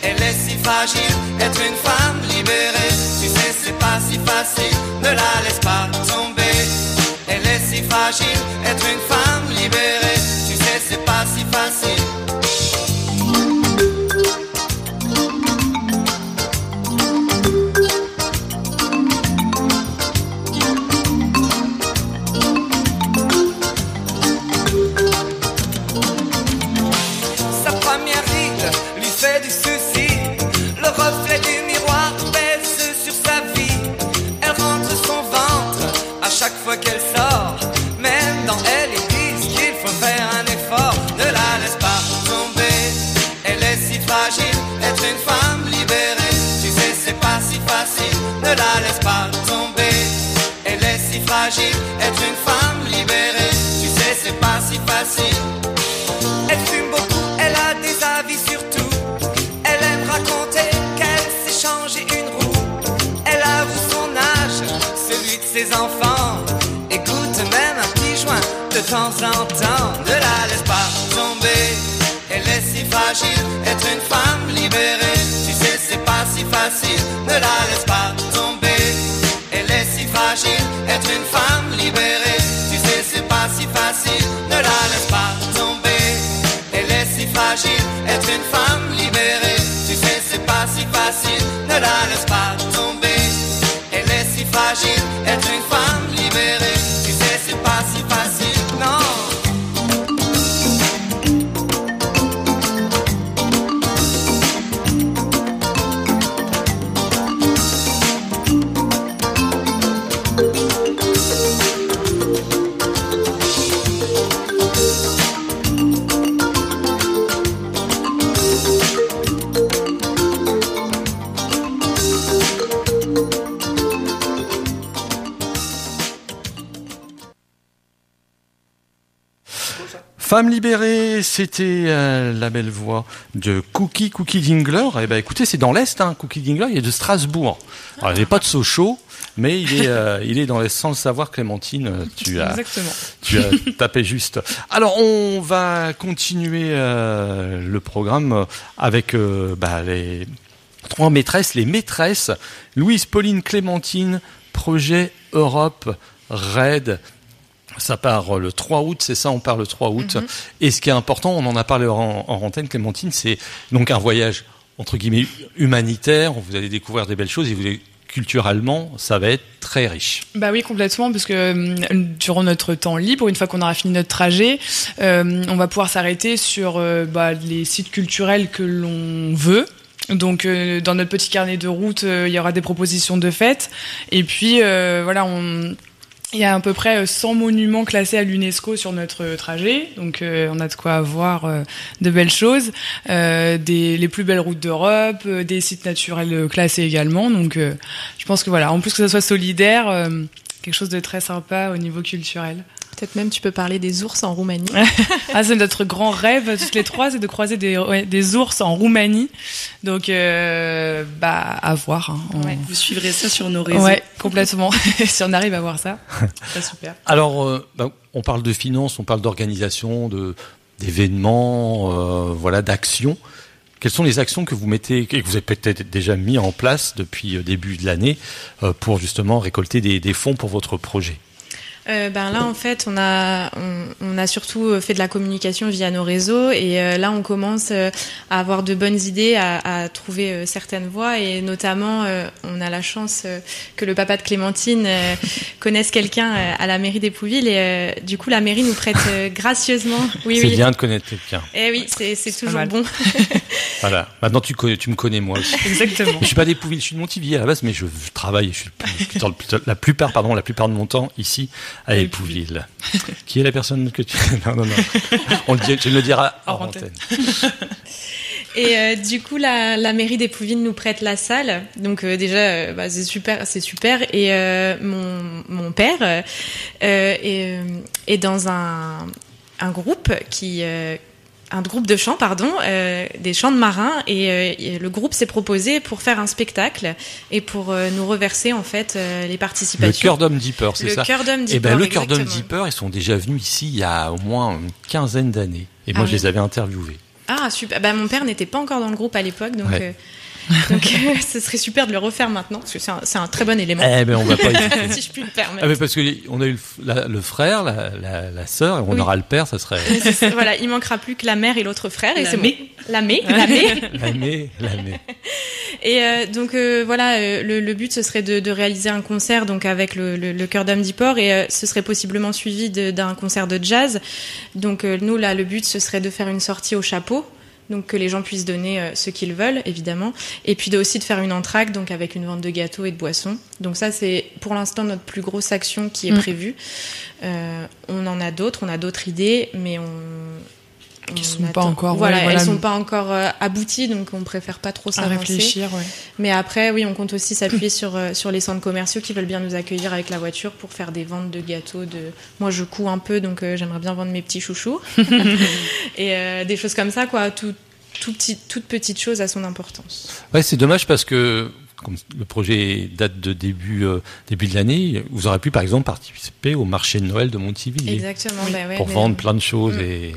elle est si fragile, être une femme libérée. Tu sais, c'est pas si facile, ne la laisse pas tomber. Elle est si fragile, être une femme libérée. Ses enfants. Écoute même un petit joint de temps en temps. Ne la laisse pas tomber. Elle est si fragile, être une femme libérée. Tu sais, c'est pas si facile. Ne la laisse pas tomber. Elle est si fragile, être une femme libérée. Femme libérée, c'était euh, la belle voix de Cookie Cookie Dingler. Eh ben, écoutez, c'est dans l'est, hein, Cookie Dingler. Il est de Strasbourg. Alors, il n'est pas de Sochaux, mais il est, euh, il est dans l'est. Sans le savoir, Clémentine, euh, tu as, Exactement. tu as tapé juste. Alors, on va continuer euh, le programme avec bah, les trois maîtresses, les maîtresses. Louise, Pauline, Clémentine, projet Europe Red. Ça part le 3 août, c'est ça, on part le 3 août. Et ce qui est important, on en a parlé en, en antenne, Clémentine, c'est donc un voyage, entre guillemets, humanitaire. Vous allez découvrir des belles choses et vous allez, culturellement, ça va être très riche. Bah oui, complètement, parce que euh, durant notre temps libre, une fois qu'on aura fini notre trajet, euh, on va pouvoir s'arrêter sur euh, bah, les sites culturels que l'on veut. Donc euh, dans notre petit carnet de route, euh, il y aura des propositions de fêtes. Et puis euh, voilà, on il y a à peu près 100 monuments classés à l'UNESCO sur notre trajet, donc euh, on a de quoi voir euh, de belles choses, euh, des, les plus belles routes d'Europe, euh, des sites naturels classés également. Donc euh, je pense que voilà, en plus que ça soit solidaire, euh, quelque chose de très sympa au niveau culturel. Peut-être même tu peux parler des ours en Roumanie. Ah, c'est notre grand rêve, toutes les trois, c'est de croiser des, ouais, des ours en Roumanie. Donc, euh, bah, à voir. Hein, On- Ouais. Vous suivrez ça sur nos réseaux. Ouais, complètement. si on arrive à voir ça, c'est super. Alors, euh, bah, on parle de finances, on parle d'organisation, de d'événements, euh, voilà, d'actions. Quelles sont les actions que vous mettez, et que vous avez peut-être déjà mis en place depuis le début de l'année euh, pour justement récolter des, des fonds pour votre projet? Euh, ben là, en fait, on a, on, on a surtout euh, fait de la communication via nos réseaux et euh, là, on commence euh, à avoir de bonnes idées, à, à trouver euh, certaines voies et notamment, euh, on a la chance euh, que le papa de Clémentine euh, connaisse quelqu'un euh, à la mairie d'Épouville et euh, du coup, la mairie nous prête euh, gracieusement. Oui, C'est oui. bien de connaître quelqu'un. Eh oui, c'est c'est toujours bon. Voilà. Maintenant, tu, connais, tu me connais moi aussi. Exactement. Je suis pas d'Épouville, je suis de Montivier à la base, mais je, je travaille, je suis plutôt- plutôt- la plupart, pardon, la plupart de mon temps ici à Épouville. Qui est la personne que tu Non, non, non. On le dit, je le dirai Hors en antenne. antenne. Et euh, du coup, la, la mairie d'Épouville nous prête la salle. Donc euh, déjà, euh, bah, c'est super, c'est super. Et mon, mon père est, est dans un, un groupe qui un groupe de chant, pardon, euh, des chants de marins, et, euh, et le groupe s'est proposé pour faire un spectacle et pour euh, nous reverser en fait les Le participations. cœur d'homme Dipper, c'est Le ça cœur d'homme Eh Dipper, ben, le cœur d'homme. Dipper, ils sont déjà venus ici il y a au moins une quinzaine d'années. Et moi, Ah je oui. les avais interviewés. Ah super. Bah, mon père n'était pas encore dans le groupe à l'époque, donc. Ouais. euh, donc, ce serait super de le refaire maintenant, parce que c'est un, très bon élément, Eh ben, on va pas hésiter. si je puis me permettre. Ah, mais parce que les- on a eu le, la- le frère, la, la, la sœur, et on Oui. aura le père, ça serait voilà, il manquera plus que la mère et l'autre frère, et La c'est bon. mé. La mé, la mé. l'année, l'année. Et euh, donc euh, voilà, euh, le, le but ce serait de, de réaliser un concert donc avec le, le, le cœur d'âme et euh, ce serait possiblement suivi d'un concert de jazz. Donc euh, nous là, le but ce serait de faire une sortie au chapeau. Donc que les gens puissent donner euh, ce qu'ils veulent, évidemment, et puis de, aussi de faire une entracte, donc avec une vente de gâteaux et de boissons. Donc ça, c'est pour l'instant notre plus grosse action qui est Mm. prévue. Euh, on en a d'autres, on a d'autres idées, mais on Qui on sont pas ouais, Voilà, elles sont pas encore euh, abouties, donc on préfère pas trop s'avancer. réfléchir, ouais. Mais après, oui, on compte aussi s'appuyer sur, euh, sur les centres commerciaux qui veulent bien nous accueillir avec la voiture pour faire des ventes de gâteaux. De... Moi, je couds un peu, donc euh, j'aimerais bien vendre mes petits chouchous. Et euh, des choses comme ça, quoi. Tout, tout petit, toute petite chose a son importance. Ouais, c'est dommage parce que comme le projet date de début, euh, début de l'année, vous aurez pu par exemple participer au marché de Noël de Montivilliers Exactement. bah ouais, pour vendre plein de choses Mm. et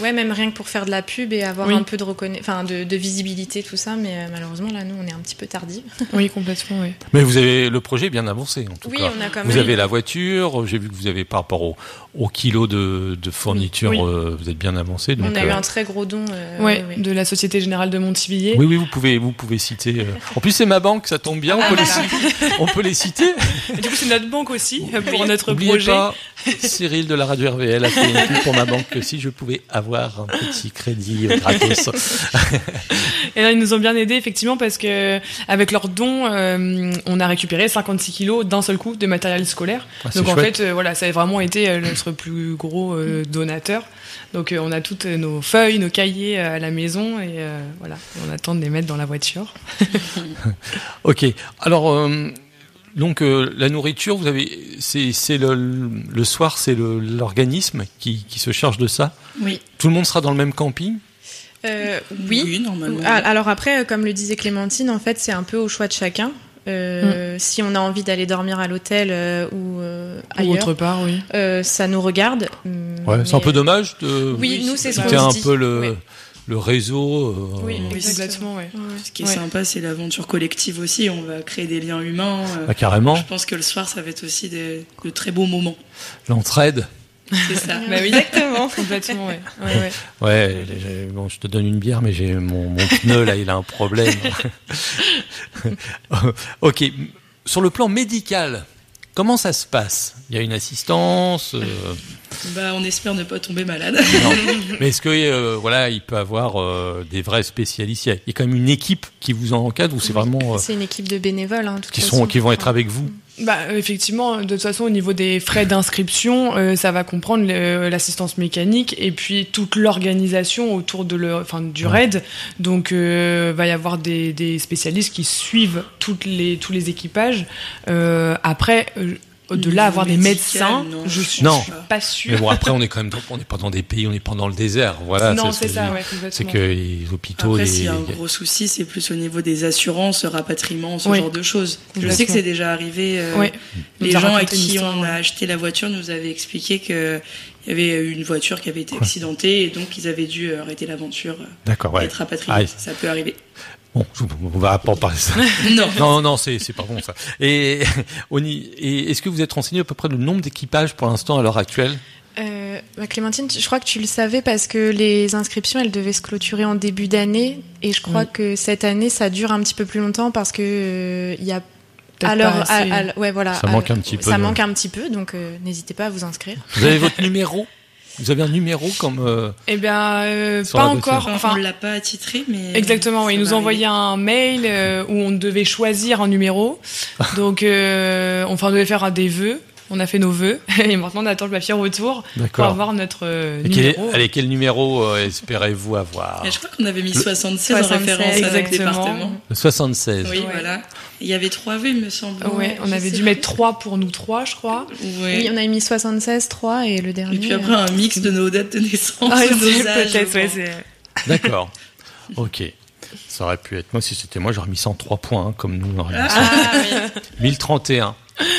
Ouais, même rien que pour faire de la pub et avoir Oui. un peu de, reconna... enfin, de, de visibilité, tout ça. Mais euh, malheureusement, là, nous, on est un petit peu tardif. Oui, complètement, oui. mais vous avez le projet est bien avancé en tout Oui, cas. on a quand Vous même- avez la voiture, j'ai vu que vous avez par rapport au, au kilo de, de fourniture, Oui. euh, vous êtes bien avancé. Donc, on a eu euh, un très gros don. euh, ouais, ouais, ouais. de la Société Générale de Montivilliers. oui, oui, vous pouvez, vous pouvez citer. euh, En plus, c'est ma banque, ça tombe bien, on, Ah, peut, les voilà. citer. on peut les citer. Et du coup, c'est notre banque aussi, pour notre N'oubliez projet. pas, Cyril de la radio RVL a fait une pour ma banque que si je pouvais avoir un petit crédit euh, gratos. Et là, ils nous ont bien aidés, effectivement, parce que avec leurs dons, euh, on a récupéré 56 kilos d'un seul coup de matériel scolaire. Ah, Donc en fait, euh, voilà, ça a vraiment été notre plus gros euh, donateur. Donc on a toutes nos feuilles, nos cahiers à la maison et voilà, on attend de les mettre dans la voiture. Ok. Alors, donc euh, la nourriture, vous avez, c'est, le, le soir, c'est l'organisme qui, qui se charge de ça. Oui. Tout le monde sera dans le même camping? Euh, oui. Oui, normalement. Ah, alors après, euh, comme le disait Clémentine, en fait, c'est un peu au choix de chacun. Euh, Si on a envie d'aller dormir à l'hôtel euh, ou euh, Ou ailleurs, autre part, oui. euh, ça nous regarde. Hum, Ouais, c'est un peu dommage de. Oui, nous, c'est ce qu'on un dit. peu le, Oui. Le réseau. euh, Oui, Exactement, ouais. Ce qui est Ouais. sympa, c'est l'aventure collective aussi. On va créer des liens humains. euh, bah, carrément. Je pense que le soir, ça va être aussi des, de très beaux moments. L'entraide. C'est ça. Bah Exactement. complètement, ouais. ouais, ouais. Ouais, j'ai- bon, je te donne une bière, mais j'ai mon, mon pneu là, il a un problème. ok. Sur le plan médical, comment ça se passe? Il y a une assistance. euh, Bah, on espère ne pas tomber malade. non. Mais est-ce que euh, voilà, il peut avoir euh, des vrais spécialistes Il y a- quand même une équipe qui vous encadre ou c'est vraiment euh, C'est une équipe de bénévoles, hein, de qui façon. sont qui vont être avec vous? Bah, effectivement, de toute façon, au niveau des frais d'inscription, euh, ça va comprendre l'assistance mécanique et puis toute l'organisation autour de le, enfin, du raid. Donc, euh, va y avoir des, des spécialistes qui suivent toutes les, tous les équipages. Euh, après, euh, de là avoir des médecins, non. je suis Non. pas sûre. Mais bon, après, on est quand même, dans- on n'est pas dans des pays, on n'est pas dans le désert. Voilà. non, ce c'est que ça, ouais. C'est que les hôpitaux, Après, s'il y a un gros souci, c'est plus au niveau des assurances, rapatriement, ce Oui. genre de choses. Je sais que c'est déjà arrivé. euh. Les gens à qui histoire, on a acheté la voiture nous avaient expliqué que il y avait une voiture qui avait été accidentée et donc ils avaient dû arrêter l'aventure D'accord, et ouais. être rapatriés. Ah, ça peut arriver. Bon, on va pas en parler de ça. non. Non, non, c'est c'est pas bon ça. Et, on y- et est-ce que vous êtes renseigné à peu près le nombre d'équipages pour l'instant à l'heure actuelle? Euh, bah, Clémentine, je crois que tu le savais parce que les inscriptions, elles devaient se clôturer en début d'année. Et je crois Oui. que cette année, ça dure un petit peu plus longtemps parce que euh, il y a ouais, voilà, Ça manque un petit peu Ça manque un petit peu, donc euh, n'hésitez pas à vous inscrire. Vous avez votre numéro? Vous avez un numéro comme euh, Eh bien, euh, pas encore. Enfin, on l'a pas attitré, mais Exactement, Ils nous arriver. un mail euh, où on devait choisir un numéro. Donc, euh, enfin, on devait faire un des vœux. On a fait nos vœux et maintenant on attend le papier retour pour avoir notre euh, Et quel, numéro. allez, quel numéro euh, espérez-vous avoir Et je crois qu'on avait mis Le- 76 en 76, référence à notre exactement. département. Le 76. Oui, Ouais. voilà. Il y avait trois vœux, il me semble. Ouais, on avait dû pas. mettre 3 pour nous trois, je crois. Ouais. Oui, on a mis 76, 3 et le dernier. Et puis après, un mix de nos dates de naissance, Ah, peut-être, ouais, D'accord. ok. Ça aurait pu être moi si c'était moi, j'aurais mis 103 points hein, comme nous. on aurait mis Ah, oui. 1031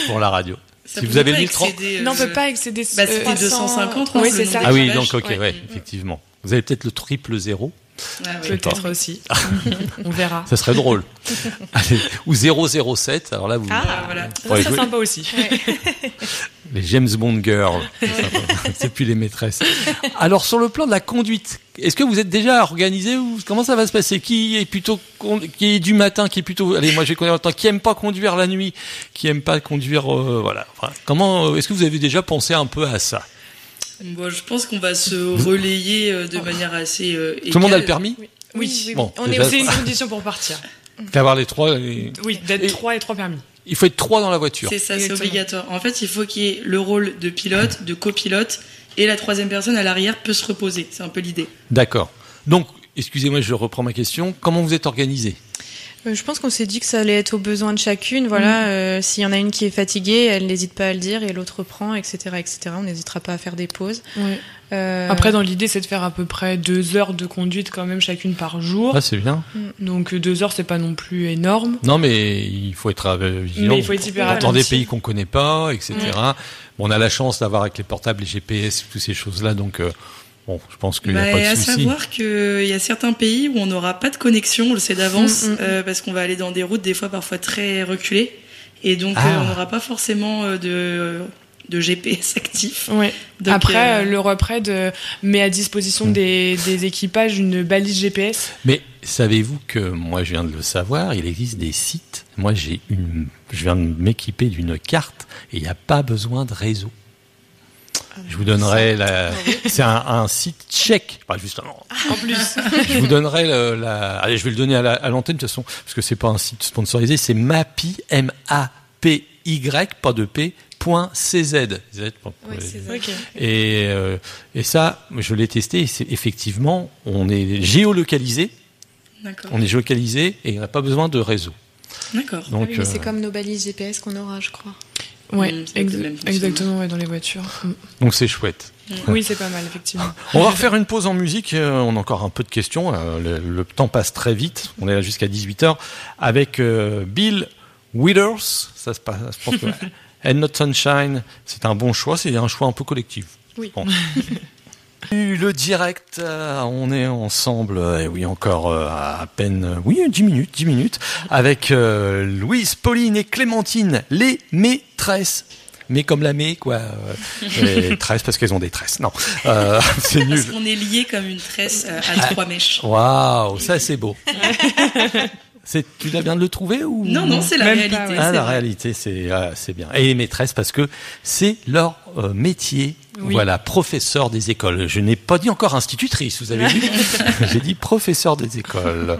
pour la radio. Ça si vous avez pas 1030. excéder, Non, on euh, peut pas excéder Bah, euh, c'était 300. 250, hein, Oui, c'est ça. Ah oui, donc ok, ouais. Ouais. effectivement. Vous avez peut-être le triple zéro. Ah. Peut-être aussi. on verra. Ça serait drôle. Allez, ou 007. Alors là, vous. Ah, voilà. Ça je- sympa aussi. Les James Bond girls. C'est. C'est plus les maîtresses. Alors, sur le plan de la conduite, est-ce que vous êtes déjà organisé ou comment ça va se passer? Qui est plutôt qui est du matin, qui est plutôt allez moi je vais connaître le temps, qui aime pas conduire la nuit, qui aime pas conduire euh, voilà. Enfin, comment euh, est-ce que vous avez déjà pensé un peu à ça? Bon, je pense qu'on va se relayer euh, de manière assez. euh, Tout le monde a le égale. permis Oui, Bon, on est déjà, c'est une condition pour partir. D'avoir les trois. et- Oui, Et- d'être 3 et 3 permis. Il faut être trois dans la voiture. C'est ça, c'est Exactement. obligatoire. En fait, il faut qu'il y ait le rôle de pilote, de copilote, et la troisième personne à l'arrière peut se reposer. C'est un peu l'idée. D'accord. Donc, excusez-moi, je reprends ma question. Comment vous êtes organisé? Je pense qu'on s'est dit que ça allait être aux besoins de chacune. Voilà, euh, s'il y en a une qui est fatiguée, elle n'hésite pas à le dire et l'autre prend, etc., etc. On n'hésitera pas à faire des pauses. Euh, Après, dans l'idée, c'est de faire à peu près 2 heures de conduite quand même chacune par jour. Ah, c'est bien. Donc 2 heures, c'est pas non plus énorme. Non, mais il faut être euh, vigilant. Mais il faut être hyper Dans des pays qu'on connaît pas, etc. Bon, on a la chance d'avoir avec les portables, les GPS, toutes ces choses-là, donc euh, bon, je pense qu'il n'y Bah, a pas à de souci. savoir qu'il y a certains pays où on n'aura pas de connexion, on le sait d'avance, Mm, mm, mm. euh, parce qu'on va aller dans des routes des fois parfois très reculées, et donc Ah. euh, on n'aura pas forcément euh, de, de GPS actif. Ouais. Donc, Après, euh, euh, l'Europe-Red euh, met à disposition des, des équipages une balise GPS. Mais savez-vous que moi, je viens de le savoir, il existe des sites. Moi, j'ai une, je viens de m'équiper d'une carte et il n'y a pas besoin de réseau. Je vous donnerai la, c'est un, un site tchèque, pas justement. En plus. Je vous donnerai le- la, allez, je vais le donner à la- à l'antenne de toute façon, parce que c'est pas un site sponsorisé, c'est mapi, M A P Y, pas de P, point CZ. Z, pour- et, euh, et ça, je l'ai testé. et effectivement, on est géolocalisé. D'accord. On est géolocalisé et on n'a pas besoin de réseau. D'accord. Ah c'est euh, comme nos balises GPS qu'on aura, je crois. Ouais, Mm, c'est ex- exactement, ouais, dans les voitures. Mm. donc c'est chouette. Oui, c'est pas mal, effectivement. On va refaire une pause en musique. euh, On a encore un peu de questions. euh, Le, le temps passe très vite. On est là jusqu'à 18h avec euh, Bill Withers. Ça se passe. Je pense que And Not Sunshine, c'est un bon choix. C'est un choix un peu collectif. Oui. Le direct, euh, on est ensemble, euh, et oui, encore euh, à peine, oui, 10 minutes, 10 minutes, avec euh, Louise, Pauline et Clémentine, les maîtresses. Mais comme la mais, quoi. Euh, les tresses, parce qu'elles ont des tresses. Non, euh, c'est nul. Parce qu'on est lié comme une tresse euh, à trois mèches. Waouh, ça c'est beau. c'est, tu viens de le trouver ou Non, non, c'est la Même réalité. pas, ouais. Ah, c'est la vrai. réalité, c'est ah, c'est bien. Et les maîtresses, parce que c'est leur euh, métier. Oui. Voilà, professeur des écoles. Je n'ai pas dit encore institutrice, vous avez vu J'ai dit professeur des écoles.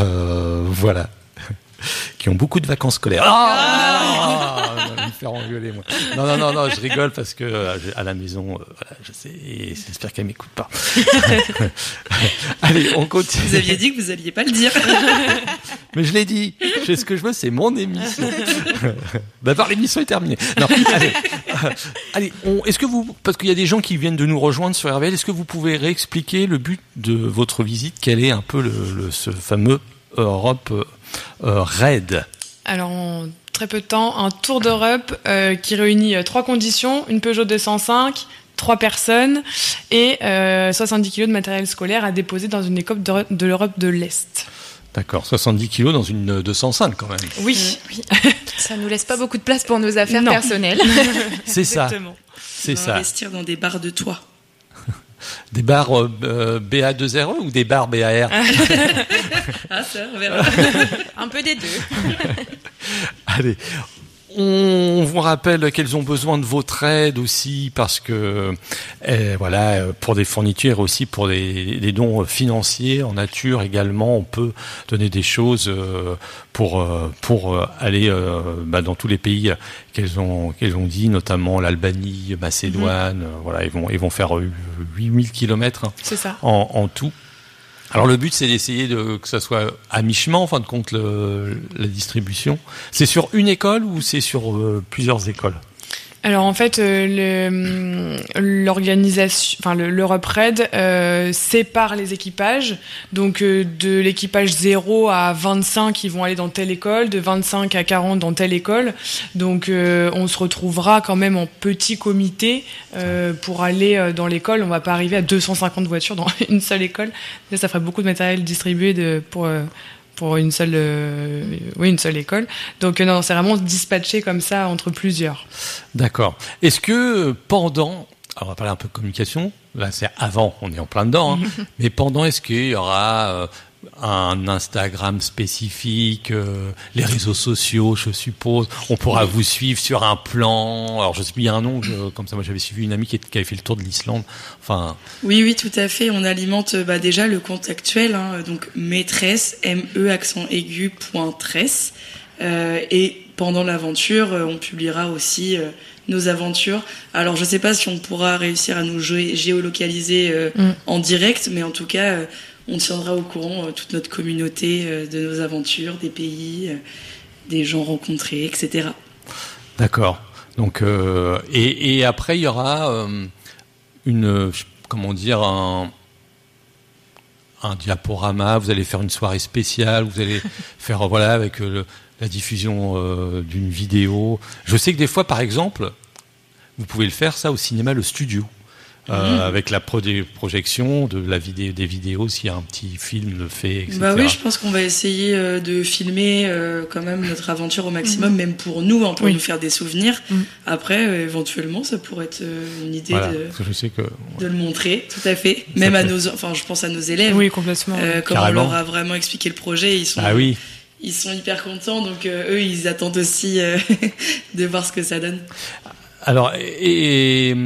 Euh, voilà. Qui ont beaucoup de vacances scolaires. Ah, me faire engueuler, moi. Non, non, non, non, je rigole parce que euh, à la maison, euh, voilà, je sais, et j'espère qu'elle m'écoute pas. Allez, on continue. Vous aviez dit que vous alliez pas le dire. Mais je l'ai dit, je ce que je veux, c'est mon émission. D'abord, l'émission est terminée. Non, allez, Euh, allez on- est-ce que vous, parce qu'il y a des gens qui viennent de nous rejoindre sur RVL, est-ce que vous pouvez réexpliquer le but de votre visite? Quel est un peu le, le- ce fameux Europe euh, euh, Raid? Alors, très peu de temps, un tour d'Europe euh, qui réunit euh, trois conditions une Peugeot 205, trois personnes et euh, 70 kg de matériel scolaire à déposer dans une école de l'Europe de l'Est. D'accord, 70 kilos dans une euh, 205 quand même. Oui, Ça nous laisse pas beaucoup de place pour nos affaires Non. personnelles. C'est ça, exactement. c'est ça. investir dans des barres de toit. Des bars euh, euh, BA2RE ou des bars BAR Ah, ça, on verra. Un peu des deux. Allez, On vous rappelle qu'elles ont besoin de votre aide aussi parce que euh, voilà pour des fournitures aussi pour des, des dons financiers en nature également on peut donner des choses euh, pour euh, pour euh, aller euh, bah, dans tous les pays qu'elles ont qu'elles ont dit notamment l'Albanie, Macédoine euh, voilà ils vont ils vont faire euh, 8000 kilomètres C'est ça. en, en tout. Alors le but c'est d'essayer de que ça soit à mi-chemin en fin de compte la distribution. C'est sur une école ou c'est sur euh, plusieurs écoles? Alors en fait, euh, le- l'organisation, enfin le- l'Europe Red euh, sépare les équipages. Donc euh, de l'équipage 0 à 25, ils vont aller dans telle école, de 25 à 40 dans telle école. Donc euh, on se retrouvera quand même en petit comité euh, pour aller euh, dans l'école. On va pas arriver à 250 voitures dans une seule école. Ça, ça ferait beaucoup de matériel distribué de, pour pour une seule, euh, oui, une seule école. Donc euh, non, c'est vraiment dispatché comme ça entre plusieurs. D'accord. Est-ce que euh, pendant, alors on va parler un peu de communication, là c'est avant, on est en plein dedans, hein, mais pendant est-ce qu'il y aura un Instagram spécifique, euh, les réseaux sociaux, je suppose, on pourra vous suivre sur un plan, alors je sais plus, il y a un nom, je- comme ça moi j'avais suivi une amie qui, qui avait fait le tour de l'Islande, enfin, Oui, oui, tout à fait. On alimente bah, déjà le compte actuel, hein, donc maîtresse, M-E accent aigu, point tresse. Euh, et pendant l'aventure, euh, on publiera aussi euh, nos aventures. Alors, je sais pas si on pourra réussir à nous gé- géolocaliser euh, Mm. en direct, mais en tout cas, euh, on tiendra au courant euh, toute notre communauté euh, de nos aventures, des pays, euh, des gens rencontrés, etc. D'accord. Donc euh, et, et après il y aura euh, une comment dire un un diaporama. Vous allez faire une soirée spéciale. Vous allez faire voilà avec le- la diffusion euh, d'une vidéo. Je sais que des fois par exemple vous pouvez le faire ça au cinéma le studio. Euh, avec la pro- projection de la vidéo des vidéos s'il y a un petit film le fait etc. Bah oui, je pense qu'on va essayer euh, de filmer euh, quand même notre aventure au maximum, même pour nous, hein, pour Oui. nous faire des souvenirs. Mhm. Après, éventuellement, ça pourrait être une idée Voilà, de, parce que je sais que de le montrer, tout à fait. Même à nos, enfin, je pense à nos élèves. Oui, complètement. Euh, quand on leur a vraiment expliqué le projet, ils sont, ah oui ils sont hyper contents. Donc euh, eux, ils attendent aussi euh, de voir ce que ça donne. Alors, et, et,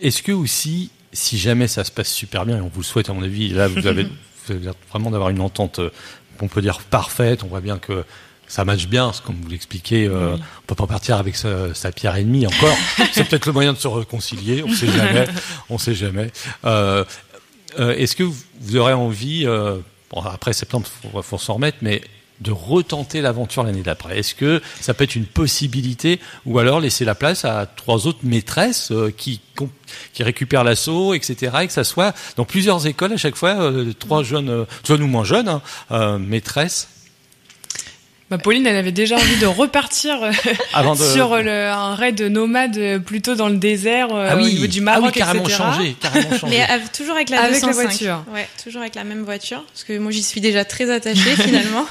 est-ce que aussi, si jamais ça se passe super bien, et on vous le souhaite à mon avis, là vous avez, vous avez l'air vraiment d'avoir une entente, euh, on peut dire parfaite, on voit bien que ça matche bien, comme vous l'expliquez, euh, on peut pas partir avec sa, sa pierre ennemie encore. C'est peut-être le moyen de se réconcilier, on sait jamais, on sait jamais. Euh, euh, est-ce que vous, vous aurez envie, euh, bon, après septembre, faut, faut s'en remettre, mais de retenter l'aventure l'année d'après Est-ce que ça peut être une possibilité ou alors laisser la place à trois autres maîtresses euh, qui, récupèrent l'assaut, etc. et que ça soit dans plusieurs écoles à chaque fois, euh, trois jeunes, jeunes ou moins jeunes, hein, euh, maîtresses Bah, Pauline, elle avait déjà envie de repartir euh, avant de... sur le, un raid nomade euh, plutôt dans le désert euh, ah oui, au niveau du ah Maroc, oui, carrément etc. changé, carrément changé. Mais euh, toujours avec la Avec la 205. voiture. Ouais, toujours avec la même voiture. Parce que moi, j'y suis déjà très attachée finalement.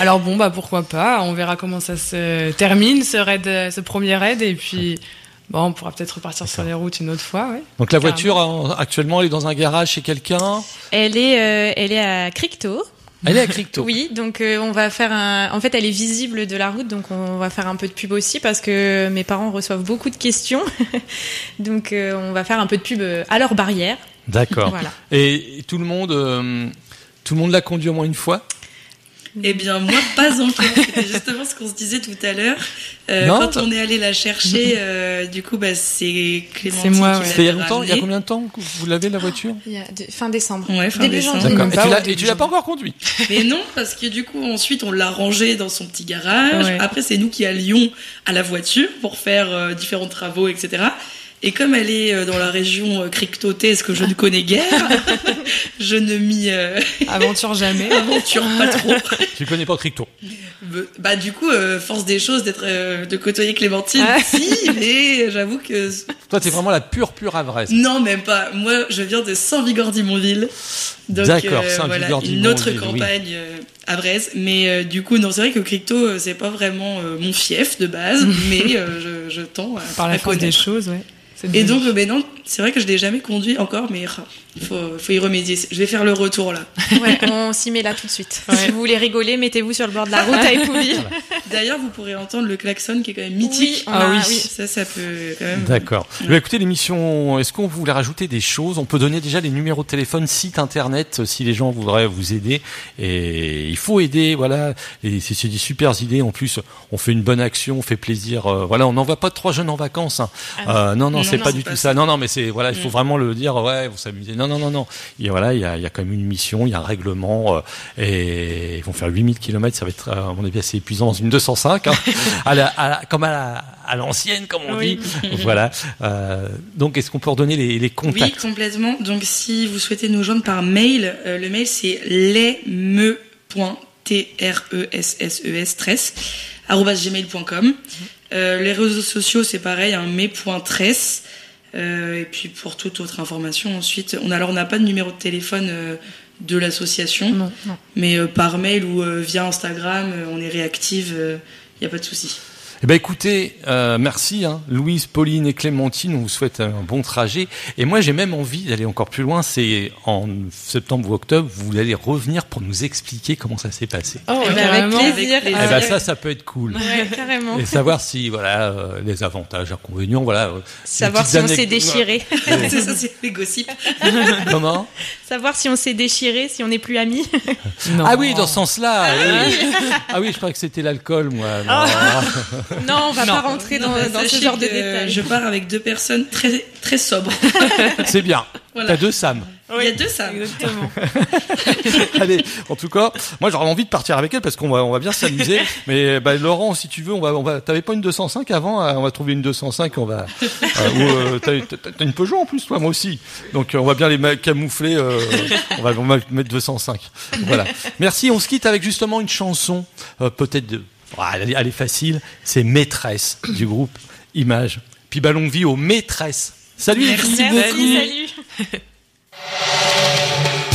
Alors bon, bah pourquoi pas On verra comment ça se termine ce raid, euh, ce premier raid, et puis bon, on pourra peut-être repartir sur les routes une autre fois. Ouais. Donc la Carrément. voiture, en- actuellement, elle est dans un garage chez quelqu'un? Elle est, euh, elle est à Cricto. Elle est à Cricto. Oui, donc euh, on va faire un. En fait, elle est visible de la route, donc on va faire un peu de pub aussi parce que mes parents reçoivent beaucoup de questions. donc euh, on va faire un peu de pub euh, à leur barrière. D'accord. Voilà. Et tout le monde, euh, tout le monde l'a conduit au moins une fois? Eh bien, moi, pas encore. C'était justement ce qu'on se disait tout à l'heure. Euh, quand on est allé la chercher, euh, du coup, bah, c'est Clémentine C'est moi, qui ouais. C'était il y a longtemps. Il y a combien de temps que vous l'avez la voiture Il y a de- fin décembre. Ouais, fin Début décembre. janvier. Et pas tu l'as- début et tu l'as pas encore conduit. Mais non, parce que du coup, ensuite, on l'a rangé dans son petit garage. Ouais. Après, c'est nous qui allions à la voiture pour faire euh, différents travaux, etc. Et comme elle est euh, dans la région euh, crictotée, ce que je ne connais guère, je ne m'y euh, Aventure jamais. aventure pas trop. Tu connais pas Cricto. Bah du coup, euh, force des choses d'être euh, de côtoyer Clémentine, Ah. si, mais j'avoue que Toi, t'es vraiment la pure, pure avresse. non, même pas. Moi, je viens de Saint-Vigor-d'Imonville. Donc, D'accord, euh, voilà, une autre oui. campagne à Brest. Mais euh, du coup, non, c'est vrai que Crypto, euh, c'est pas vraiment euh, mon fief de base, mais euh, je, je tends à, Par la à force des choses, ouais. Et donc, ben non, c'est vrai que je l'ai jamais conduit encore, mais ah, il faut, faut y remédier. Je vais faire le retour là. Ouais, on s'y met là tout de suite. Ouais. Si vous voulez rigoler, mettez-vous sur le bord de la route à Épouville. D'ailleurs, vous pourrez entendre le klaxon qui est quand même mythique. Ah a- oui. oui. Ça, ça peut quand même. D'accord. Bah, écoutez, l'émission, est-ce qu'on voulait rajouter des choses? On peut donner déjà les numéros de téléphone, site internet, euh, si les gens voudraient vous aider. Et il faut aider, voilà. Et c'est des super idées. En plus, on fait une bonne action, on fait plaisir. euh, voilà, on n'envoie pas trois jeunes en vacances. hein. Euh, non, non, Non, c'est pas du pas tout ça. ça. Non, non, mais c'est voilà, il faut Mm. vraiment le dire. Ouais, vous s'amusez. Non, non, non, non. Et voilà, il y a, il y a quand même une mission, il y a un règlement. euh, et ils vont faire 8000 km. Ça va être, euh, à mon avis, assez épuisant dans une 205. Hein, à la, à la- comme à la- à l'ancienne, comme on Oui. dit. voilà. Euh, donc, est-ce qu'on peut redonner les, les Oui, contacts? complètement. Donc, si vous souhaitez nous joindre par mail, euh, le mail c'est lesme.tresses gmail.com. Euh, les réseaux sociaux, c'est pareil, un me.tress. Euh, et puis pour toute autre information, ensuite, on alors on n'a pas de numéro de téléphone euh, de l'association, mais euh, par mail ou euh, via Instagram, on est réactive, il n'y a pas de souci. Eh ben écoutez, euh, merci hein, Louise, Pauline et Clémentine, on vous souhaite un bon trajet. Et moi j'ai même envie d'aller encore plus loin, c'est en septembre ou octobre, vous allez revenir pour nous expliquer comment ça s'est passé. Oh, Eh ben, avec plaisir. Avec Eh Ah, ben ça, ça peut être cool. Ouais, carrément. Et savoir si voilà euh, les avantages, inconvénients, voilà. euh, Savoir si on s'est déchiré. c'est ça, c'est les gossips. Comment? Savoir si on s'est déchiré, si on n'est plus amis. Non. Ah oui, dans ce sens-là. oui. Ah oui, je croyais que c'était l'alcool, moi. Non. Non, on va Non. pas rentrer dans, Non, dans ce genre de détails. Je pars avec deux personnes très, très sobres. C'est bien. Voilà. T'as deux Sam. Il y a deux ça. Exactement. Allez, en tout cas, moi j'aurais envie de partir avec elle parce qu'on va, on va bien s'amuser. Mais bah, Laurent, si tu veux, on va, on va. T'avais pas une 205 avant? Euh, On va trouver une 205. On va. euh, ou, euh, t'as, une Peugeot en plus, toi, moi aussi. Donc euh, on va bien les camoufler. euh, on va, on va mettre 205. Voilà. Merci. On se quitte avec justement une chanson, euh, peut-être de. Ah, elle, est- elle est facile. C'est Maîtresse du groupe Image. Puis ballon vie aux maîtresses. Salut les Merci filles. Merci, beaucoup. salut.